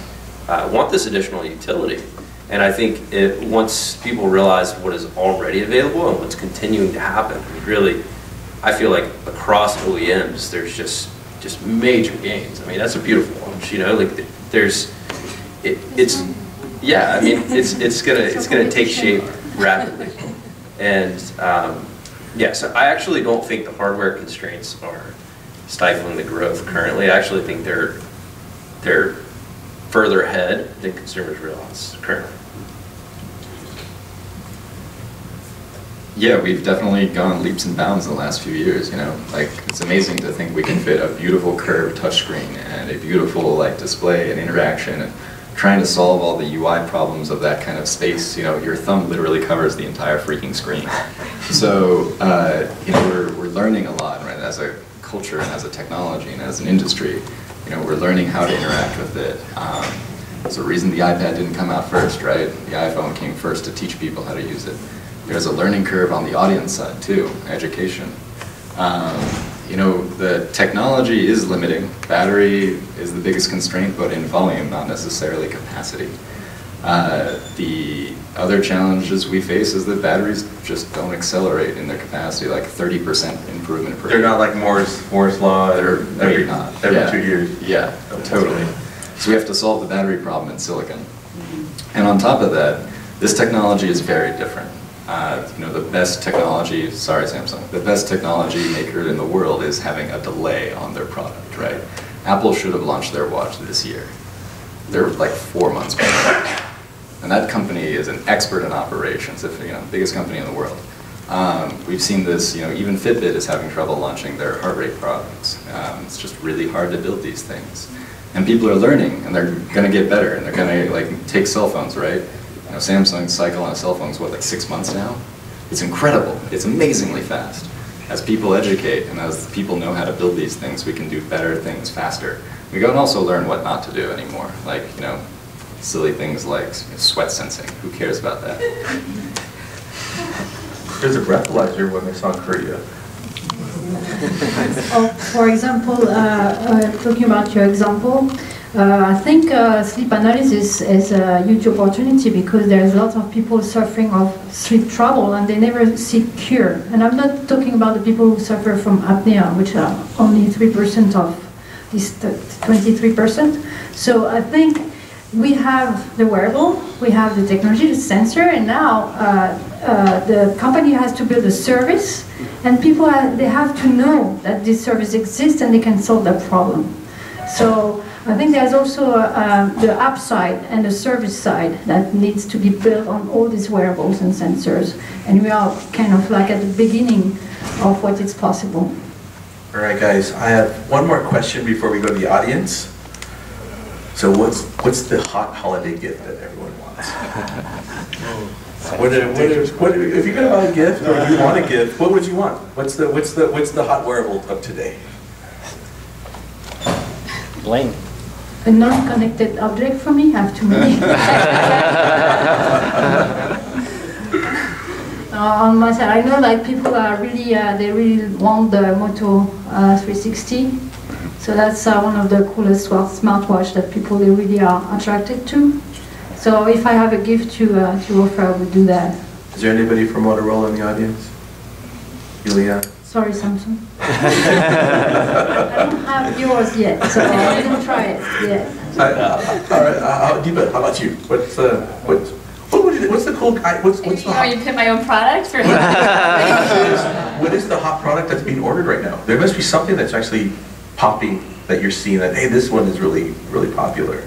uh, want this additional utility. And I think it, once people realize what is already available and what's continuing to happen, I mean, really, I feel like across OEMs, there's just, just major gains. I mean, that's a beautiful launch, you know, like there's, it, it's, yeah, I mean, it's, it's gonna, it's gonna take shape rapidly. And, um, yeah, so I actually don't think the hardware constraints are stifling the growth currently. I actually think they're, they're further ahead than consumers realize currently. Yeah, we've definitely gone leaps and bounds in the last few years, you know, like, it's amazing to think we can fit a beautiful curved touchscreen and a beautiful, like, display and interaction, and trying to solve all the UI problems of that kind of space, you know, your thumb literally covers the entire freaking screen. So, uh, you know, we're, we're learning a lot, right, as a culture and as a technology and as an industry, you know, we're learning how to interact with it. Um, There's a reason the iPad didn't come out first, right? The iPhone came first to teach people how to use it. There's a learning curve on the audience side too, education. Um, you know, the technology is limiting. Battery is the biggest constraint, but in volume, not necessarily capacity. Uh, the other challenges we face is that batteries just don't accelerate in their capacity, like 30% improvement per They're year. not like Moore's, Moore's law, They're they're maybe every, not. every Yeah. two years. Yeah, totally. So we have to solve the battery problem in silicon. And on top of that, this technology is very different. Uh, you know, the best technology, sorry Samsung, the best technology maker in the world is having a delay on their product, right? Apple should have launched their watch this year. They're like four months behind. And that company is an expert in operations, if, you know, biggest company in the world. Um, we've seen this, you know, even Fitbit is having trouble launching their heart rate products. Um, it's just really hard to build these things. And people are learning, and they're gonna get better, and they're gonna, like, take cell phones, right? You know, Samsung's cycle on a cell phone is what, like six months now? It's incredible. It's amazingly fast. As people educate and as people know how to build these things, we can do better things faster. We can also learn what not to do anymore, like, you know, silly things like sweat sensing. Who cares about that? There's a breathalyzer when they saw Korea. Oh, For example, uh, uh, talking about your example, uh, I think uh, sleep analysis is a huge opportunity because there's lots of people suffering of sleep trouble and they never seek cure. And I'm not talking about the people who suffer from apnea, which are only 3% of this 23%. So I think we have the wearable, we have the technology, the sensor, and now uh, uh, the company has to build a service, and people they have to know that this service exists and they can solve that problem. So I think there's also uh, the app side and the service side that needs to be built on all these wearables and sensors, and we are kind of like at the beginning of what is possible. All right, guys, I have one more question before we go to the audience. So what's, what's the hot holiday gift that everyone wants? What, if- what, if- what, if if you're gonna buy a gift or you want a gift, what would you want? What's the, what's the, what's the hot wearable of today? Bling. A non-connected object for me, I have too many. Uh, on my side, I know like people are really, uh, they really want the Moto uh, 360. So that's uh, one of the coolest wa- smartwatch that people they really are attracted to. So if I have a gift to, uh, to offer, I would do that. Is there anybody from Motorola in the audience? Yulia? Sorry, Samsung. I don't have yours yet, so I didn't try it yet. Uh, uh, All right, uh, uh, Deepa, how about you? What's, uh, what, what would you, what's the cool, guy- what's, what's the You know, you hot? pick my own product for What is the hot product that's being ordered right now? There must be something that's actually popping that you're seeing that, hey, this one is really, really popular.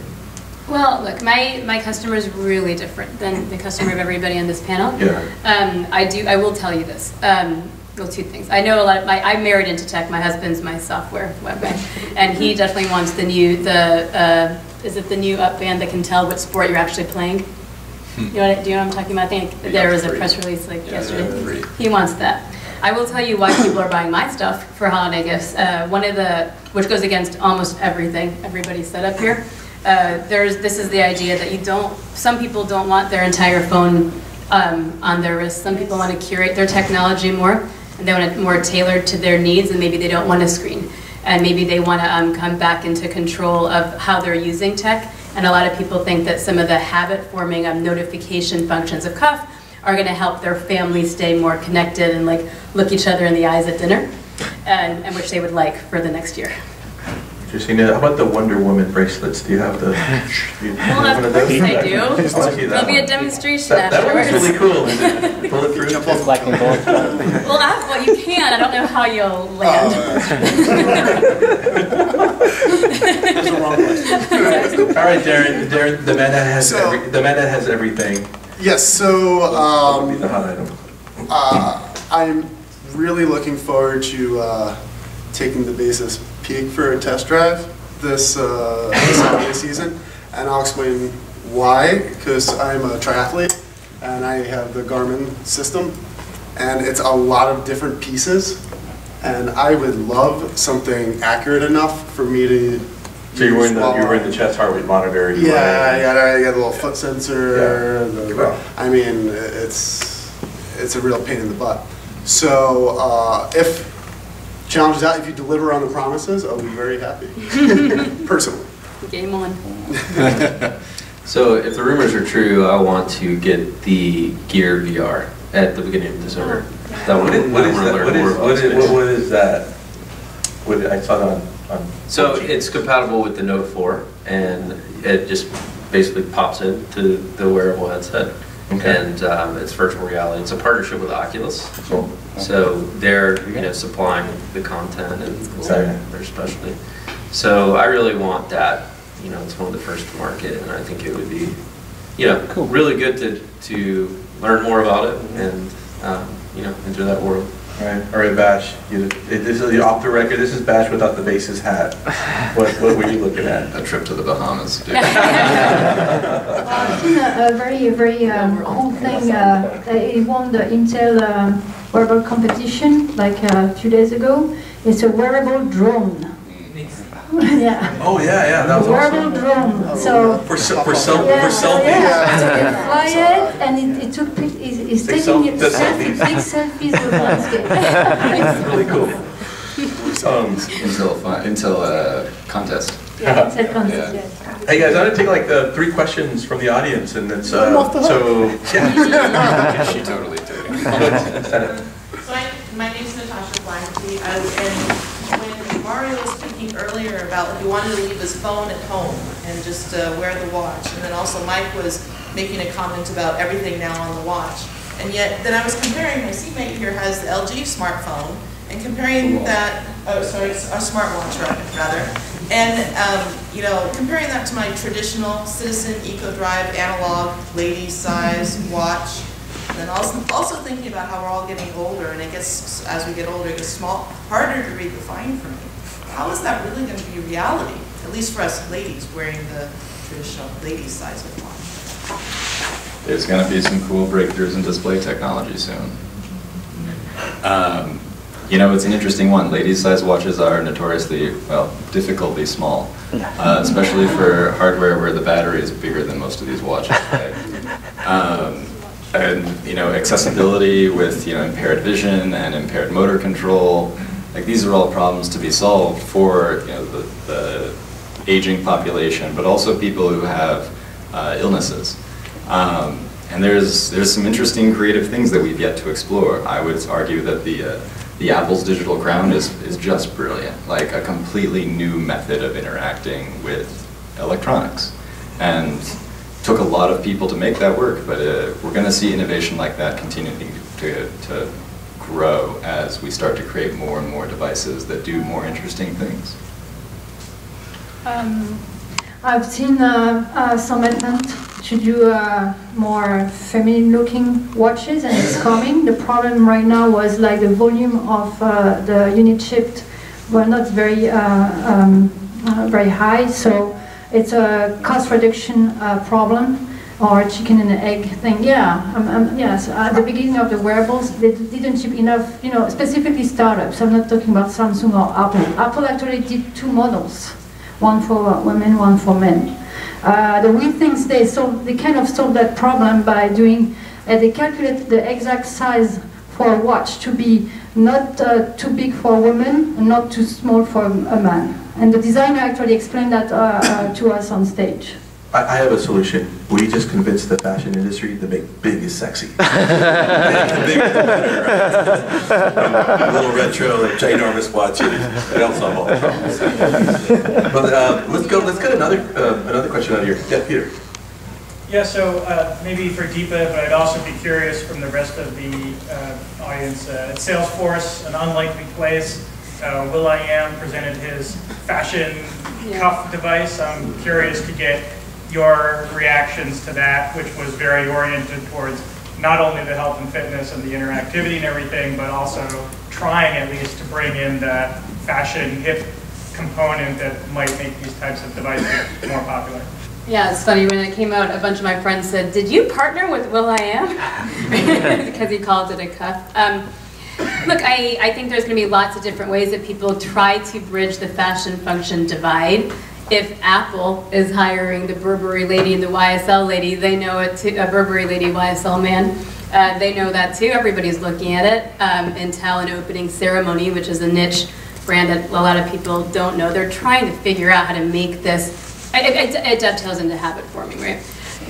Well, look, my, my customer is really different than the customer of everybody on this panel. Yeah. Um, I do, I will tell you this. Um, well, two things. I know a lot of my, I'm married into tech. My husband's my software web guy. And he definitely wants the new, the, uh, is it the new up band that can tell what sport you're actually playing? You know what, do you know what I'm talking about? I think We there was a press release like Yeah, yesterday. He wants that. I will tell you why people are buying my stuff for holiday gifts. Uh, one of the, which goes against almost everything everybody said up here. Uh, there's, this is the idea that you don't, some people don't want their entire phone um, on their wrist. Some people want to curate their technology more, and they want it more tailored to their needs, and maybe they don't want a screen. And maybe they want to um, come back into control of how they're using tech. And a lot of people think that some of the habit-forming um, notification functions of Cuff are going to help their family stay more connected and like look each other in the eyes at dinner, and, and which they would like for the next year. Interesting. Now, How about the Wonder Woman bracelets? Do you have the? do you have Well, one of those? I do. I wanna that There'll be a demonstration That, that one was really cool. Is it Bulletproof. Collecting bullets. Well, I, well, you can. I don't know how you'll Oh, land. All right, Darren, Darren, the man that has So- every, the man that has everything. Yes, so What would be um, the hot item? uh, I'm really looking forward to uh, taking the Basis Peak for a test drive this, uh, this holiday season, and I'll explain why. Because I'm a triathlete and I have the Garmin system, and it's a lot of different pieces, and I would love something accurate enough for me to. So you're wearing use the, you're wearing the chest heart rate monitor. yeah, I got, I got a little foot sensor. Yeah. the-. I mean, it's, it's a real pain in the butt. So uh, if challenges out, if you deliver on the promises, I'll be very happy, personally. Game on. So if the rumors are true, I want to get the Gear VR at the beginning of December. Oh, that What is, one- what I is wanna that, learn what more is, about what is, space. what- what is that? What, I saw it on, on. So it's compatible with the Note 4, and it just basically pops into the wearable headset. Okay. And um, it's virtual reality. It's a partnership with Oculus. Cool. So they're, you know, supplying the content and their specialty. So I really want that, you know, it's one of the first to market, and I think it would be, you know, really good to, to learn more about it and, um, you know, enter that world. All right, all right, Bash, you, this is off the record, this is Bash without the Basis hat. What, what were you looking at? A trip to the Bahamas. dude. Uh, I've seen a, a very, very um, cool thing. Uh, it won the Intel um, wearable competition like uh, a few days ago. It's a wearable drone. Yeah. Oh, yeah, yeah, that was wearable awesome. drone. So. For, se- for self, Yeah, for selfies. yeah, so you can fly it, and it, it took, pic- it's, it's Take taking self- selfie, the big selfies with landscape. Really cool. Um, Until, fi- until uh, contest. Yeah, it's a concept, Yeah. Hey, guys, I'm gonna take like uh, three questions from the audience, and it's, uh, so, yeah. She totally did. Send it. So I, my name's Natasha Flaherty, I, and when Mario was earlier about he wanted to leave his phone at home and just uh, wear the watch, and then also Mike was making a comment about everything now on the watch. And yet, then I was comparing, my seatmate here has the LG smartphone, and comparing that, oh, sorry, it's a smartwatch rather, and, um, you know, comparing that to my traditional Citizen EcoDrive analog lady size watch, and then also, also thinking about how we're all getting older, and it gets, as we get older, it gets small, harder to read the fine print. How is that really going to be reality, at least for us ladies wearing the traditional ladies size of watch? There's going to be some cool breakthroughs in display technology soon. Um, You know, it's an interesting one. Ladies' size watches are notoriously, well, difficultly small, uh, especially for hardware where the battery is bigger than most of these watches. Um, And, you know, accessibility with, you know, impaired vision and impaired motor control, like these are all problems to be solved for, you know, the, the aging population, but also people who have uh, illnesses. Um, and there's there's some interesting creative things that we've yet to explore. I would argue that the uh, the Apple's digital crown is is just brilliant, like a completely new method of interacting with electronics, and took a lot of people to make that work. But uh, we're going to see innovation like that continuing to to grow as we start to create more and more devices that do more interesting things. Um, I've seen uh, uh, some attempt to do uh, more feminine-looking watches, and it's coming. The problem right now was like the volume of uh, the unit shipped were not very uh, um, uh, very high, so it's a cost reduction uh, problem or chicken and egg thing. Yeah, um, um, yes. At the beginning of the wearables, they didn't ship enough. You know, specifically startups. I'm not talking about Samsung or Apple. Apple actually did two models one for women, one for men. Uh, the weird things they solve, they kind of solve that problem by doing, uh, they calculate the exact size for a watch to be not uh, too big for a woman and not too small for a man. And the designer actually explained that uh, uh, to us on stage. I, I have a solution. We just convinced the fashion industry to make big is sexy. Big, big is better, right? Little retro, ginormous watches. That'll solve all the problems. But uh, let's go. Let's get another uh, another question out of here. Yeah, Peter. Yeah, so uh, maybe for Deepa, but I'd also be curious from the rest of the uh, audience. Uh, at Salesforce, an unlikely place, uh, will.i.am presented his fashion cuff device. I'm curious to get your reactions to that, which was very oriented towards not only the health and fitness and the interactivity and everything, but also trying at least to bring in that fashion hip component that might make these types of devices more popular. Yeah, it's funny, when it came out, a bunch of my friends said, did you partner with will.i.am? Because he called it a cuff. Um, look, I, I think there's going to be lots of different ways that people try to bridge the fashion function divide. If Apple is hiring the Burberry lady and the YSL lady, they know it too, a Burberry lady, YSL man. Uh, they know that too. Everybody's looking at it. Um, Intel and opening ceremony, which is a niche brand that a lot of people don't know. They're trying to figure out how to make this it, it, it dovetails into habit forming, right?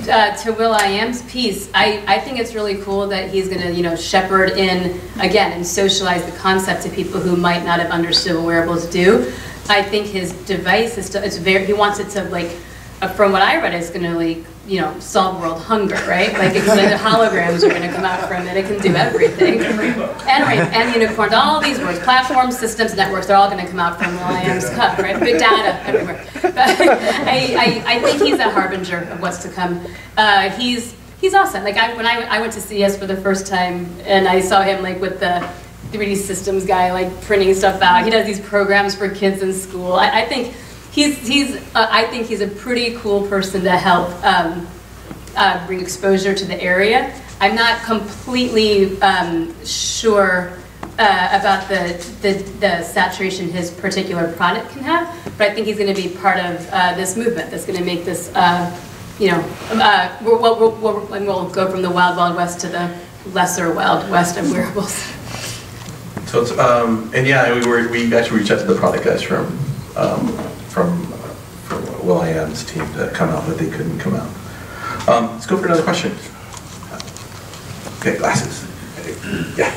uh, to will.i.am's piece, I, I think it's really cool that he's going to, you know, shepherd in, again, and socialize the concept to people who might not have understood what wearables do. I think his device is, still- it's very, he wants it to like, uh, from what I read, it's going to like, you know, solve world hunger, right? Like, it's, like the holograms are going to come out from it, it can do everything. And, rain- and unicorns, all these words, platforms, systems, networks, they're all going to come out from I cup, right? Big data everywhere. But I, I, I think he's a harbinger of what's to come. Uh, he's, he's awesome. Like, I, when I, I went to CES for the first time, and I saw him like with the 3D systems guy, like printing stuff out. He does these programs for kids in school. I, I think he's, he's, uh, I think he's a pretty cool person to help um, uh, bring exposure to the area. I'm not completely um, sure uh, about the, the, the saturation his particular product can have, but I think he's going to be part of uh, this movement that's going to make this, uh, you know, uh, we'll, we'll, we'll, we'll go from the wild, wild west to the lesser wild west of wearables. So it's, um, and yeah, we were, we actually reached out to the product guys from, um, from, from will.i.am's team to come out, but they couldn't come out. Um, let's go for another question. Okay, glasses. Yeah.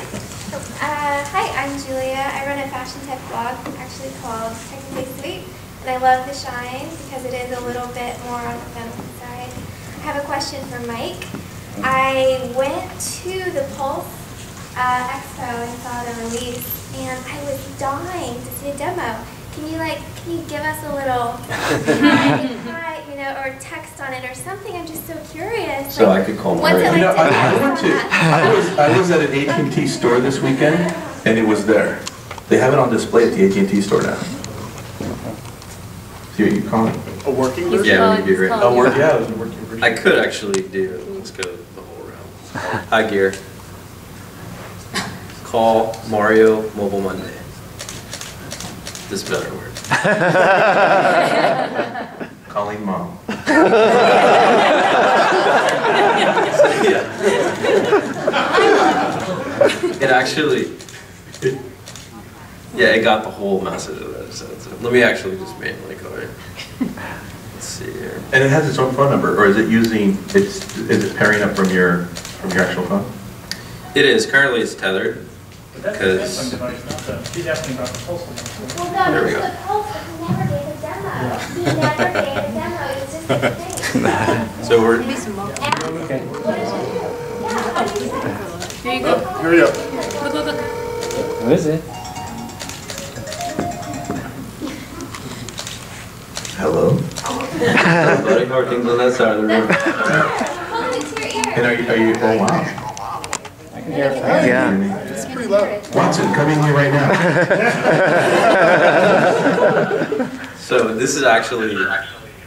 Uh, hi, I'm Julia. I run a fashion tech blog actually called Technically Sweet, and I love the shine because it is a little bit more on the feminine side. I have a question for Mike. I went to the Puls uh, Expo and saw the release, and I was dying to see a demo. Can you like, can you give us a little hi, hi, you know, or text on it or something? I'm just so curious. So like, I could call what's it Mario. You know, to I, I have went to. I was, I was at an AT&T store this weekend, and it was there. They have it on display at the AT&T store now. See what you call it? A working He's version? Yeah, we calling- do he's great. calling Oh, work, yeah, it was a working version. I could actually do, let's go the whole round. Hi, Gear. Call Mario Mobile Monday. This better work. Calling mom. yeah. It actually, yeah, it got the whole message of that. So so let me actually just manually go in. Let's see here. And it has its own phone number, or is it using, it's, is it pairing up from your, from your actual phone? It is, currently it's tethered. But that's the Because- Samsung device, not the, he's asking about the Puls one. Well, no, There we was go. the Puls, but he never gave a demo. He never gave a demo. It was just a thing. So we're, And what did you do? Yeah, what did you do? Here you go. Oh, here we go. Look, look, look. Who is it? Hello? buddy, how are things on that side of the room? Hold it to your ear. And are you, are you, oh wow. I can hear it. Yeah. It's pretty loud. Watson, come in here right now. So this is actually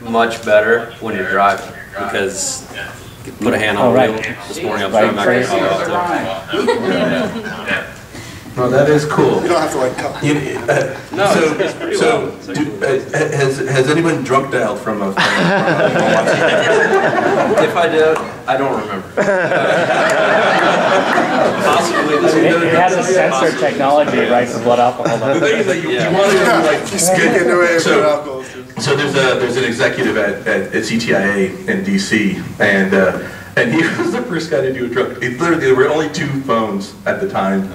much better when you're driving because you put a hand on the wheel. This morning I was Right, driving back to crazy. Colorado. No, that is cool. You don't have to like cut. You- uh, No, So, it's- it's pretty so, well. It's do- uh, has, has anyone drunk dialed from a? from a- from a Watson? If I did, I don't remember. Possibly It, it has a Possibly. sensor technology, right, for blood alcohol The thing is that you, you want to be like. You speak into it, So- put alcohol. So there's a, there's an executive at, at at CTIA in DC, and, uh, and he was the first guy to do a drug, it literally, there were only two phones at the time,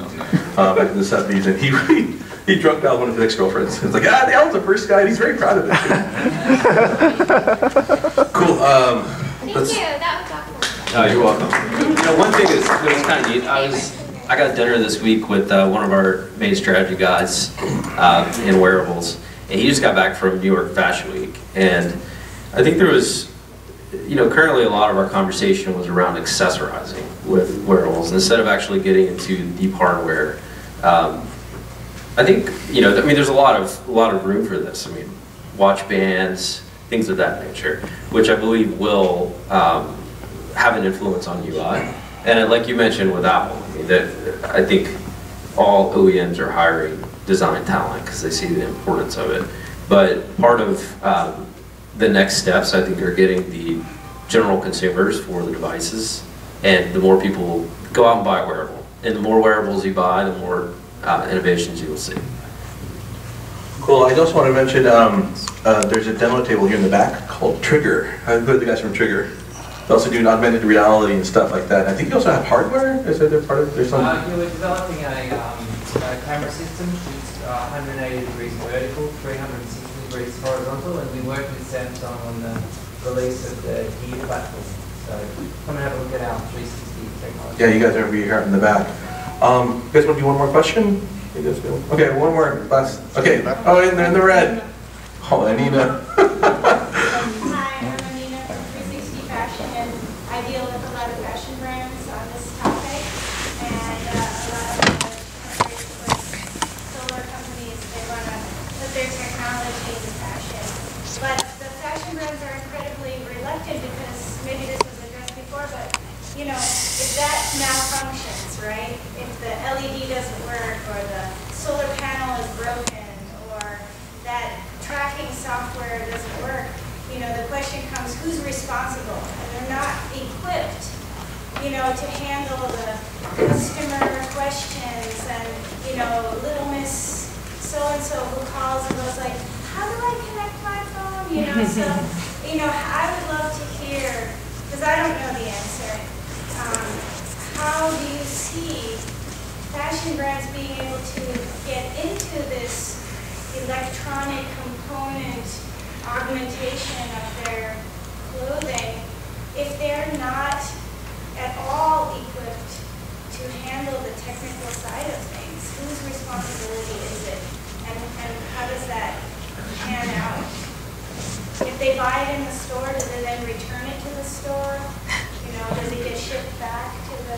uh, back in the seventies, and he, he, he drunk dialed one of his ex-girlfriends. It's like, ah, Alan's the first guy, and he's very proud of it. Cool, um, Thank let's, you. That was awesome. Oh, you're welcome. You know, one thing is, that was kind of neat, I was, I got dinner this week with uh, one of our main strategy guys uh, in wearables, and he just got back from New York Fashion Week, and I think there was, you know, currently a lot of our conversation was around accessorizing with wearables, instead of actually getting into deep hardware. Um, I think, you know, I mean, there's a lot of, a lot of room for this. I mean, watch bands, things of that nature, which I believe will um, have an influence on UI. And like you mentioned with Apple, I mean, that I think all OEMs are hiring design talent because they see the importance of it. But part of um, the next steps, I think, are getting the general consumers for the devices. And the more people go out and buy a wearable, and the more wearables you buy, the more uh, innovations you will see. cool, I just want to mention, um, uh, there's a demo table here in the back called Trigger. I Who are the guys from Trigger? They also do augmented reality and stuff like that. I think you also have hardware. Is that a part of? There's some. Uh, yeah, we're developing a, um, a camera system which is uh, 180 degrees vertical, 360 degrees horizontal, and we work with Samsung on the release of the Gear platform. So come and have a look at our 360 technology. Yeah, you guys are over here in the back. Um, you guys want to do one more question? Okay, one more. Last. Okay. Oh, in in the red. Oh, Anina. Hi, I'm Anina from 360 Fashion, and I deal with a lot of fashion brands on this topic. And uh, a lot of the solar companies, they want to put their technology into fashion. But the fashion brands are incredibly reluctant because maybe this was addressed before, but you know, if that malfunctions, right? If the LED doesn't work, or the solar panel is broken, or that tracking software doesn't work, you know, the question comes, who's responsible? And they're not equipped, you know, to handle the customer questions and, you know, little miss so-and-so who calls and goes like, how do I connect my phone? You know, so, you know, I would love to hear, because I don't know the answer, um, how do you see fashion brands being able to get into this electronic component augmentation of their clothing if they're not at all equipped to handle the technical side of things? Whose responsibility is it? And, and how does that pan out? If they buy it in the store, do they then return it to the store? You know, does it get shipped back to the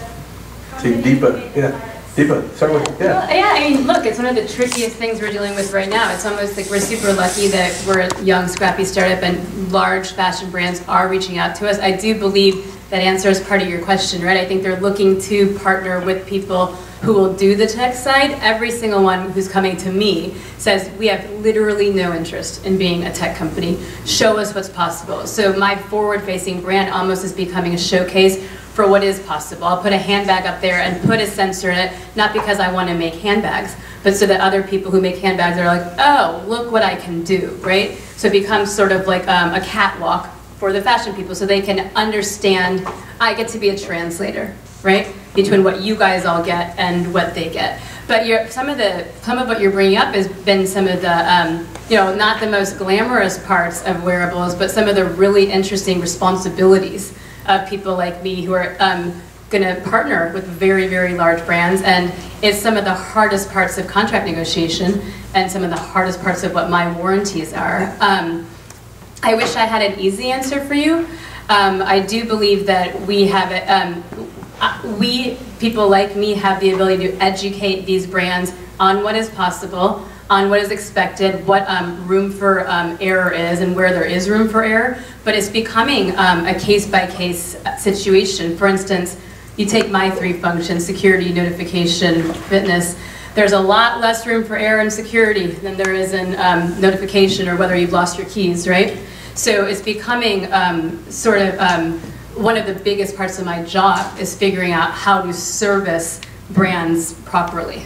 See, company? who Deepa. Yeah. Deepa. Start with yeah. Well, yeah, I mean, look, it's one of the trickiest things we're dealing with right now. It's almost like we're super lucky that we're a young, scrappy startup and large fashion brands are reaching out to us. I do believe that answers part of your question, right? I think they're looking to partner with people who will do the tech side. Every single one who's coming to me says, we have literally no interest in being a tech company. Show us what's possible. So my forward-facing brand almost is becoming a showcase for what is possible. I'll put a handbag up there and put a sensor in it, not because I want to make handbags, but so that other people who make handbags are like, oh, look what I can do, right? So it becomes sort of like um, a catwalk for the fashion people so they can understand, I get to be a translator, right? Between what you guys all get and what they get. But some of the some of what you're bringing up has been some of the um, you know not the most glamorous parts of wearables, but some of the really interesting responsibilities of people like me who are um, going to partner with very very large brands, and it's some of the hardest parts of contract negotiation and some of the hardest parts of what my warranties are. Um, I wish I had an easy answer for you. Um, I do believe that we have it. Um, uh, we, people like me, have the ability to educate these brands on what is possible, on what is expected, what um, room for um, error is, and where there is room for error. But it's becoming um, a case-by-case situation. For instance, you take my three functions, security, notification, fitness, there's a lot less room for error in security than there is in um, notification or whether you've lost your keys, right? So it's becoming um, sort of um, one of the biggest parts of my job is figuring out how to service brands properly.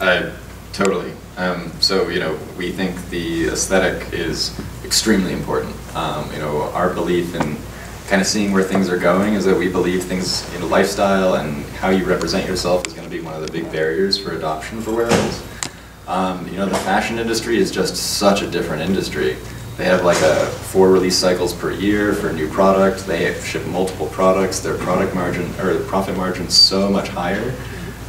I totally. Um, so, you know, we think the aesthetic is extremely important. Um, you know, our belief in kind of seeing where things are going is that we believe things in lifestyle and how you represent yourself is going to be one of the big barriers for adoption for wearables. Um, you know, the fashion industry is just such a different industry. They have like a four release cycles per year for new product. They ship multiple products. Their product margin or profit margin so much higher.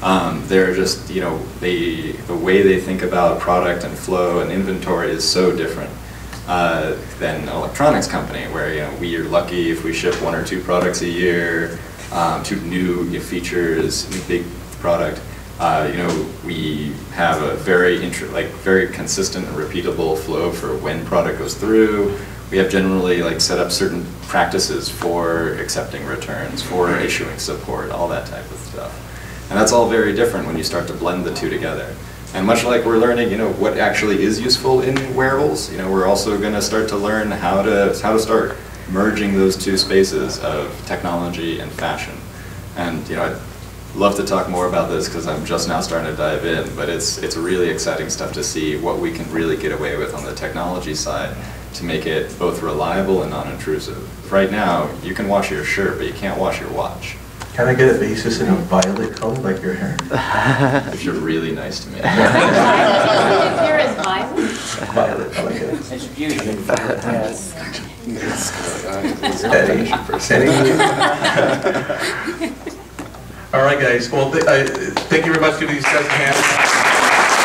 Um, they're just, you know, they the way they think about product and flow and inventory is so different uh, than an electronics company, where you know we are lucky if we ship one or two products a year, um, two new you know, features, new big product. Uh, you know, we have a very like very consistent and repeatable flow for when product goes through. We have generally like set up certain practices for accepting returns, for issuing support, all that type of stuff. And that's all very different when you start to blend the two together. And much like we're learning, you know, what actually is useful in wearables, you know, we're also going to start to learn how to how to start merging those two spaces of technology and fashion. And you know, I'd love to talk more about this because I'm just now starting to dive in, but it's, it's really exciting stuff to see what we can really get away with on the technology side to make it both reliable and non-intrusive. Right now, you can wash your shirt, but you can't wash your watch. Can I get a Basis in a violet color like your hair? If you're really nice to me. His hair is violet. Violet, I like it. It's beauty. Yes. Eddie, Eddie. All right, guys. Well, th- I- thank you very much. Give these guys a hand.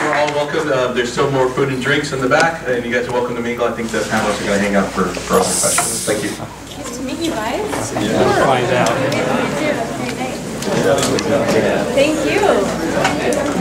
We're all welcome. Uh, There's still more food and drinks in the back, and you guys are welcome to mingle. I think the panelists are going to hang out for for other questions. Thank you. Nice to meet you guys. Yeah. Find out. Thank you.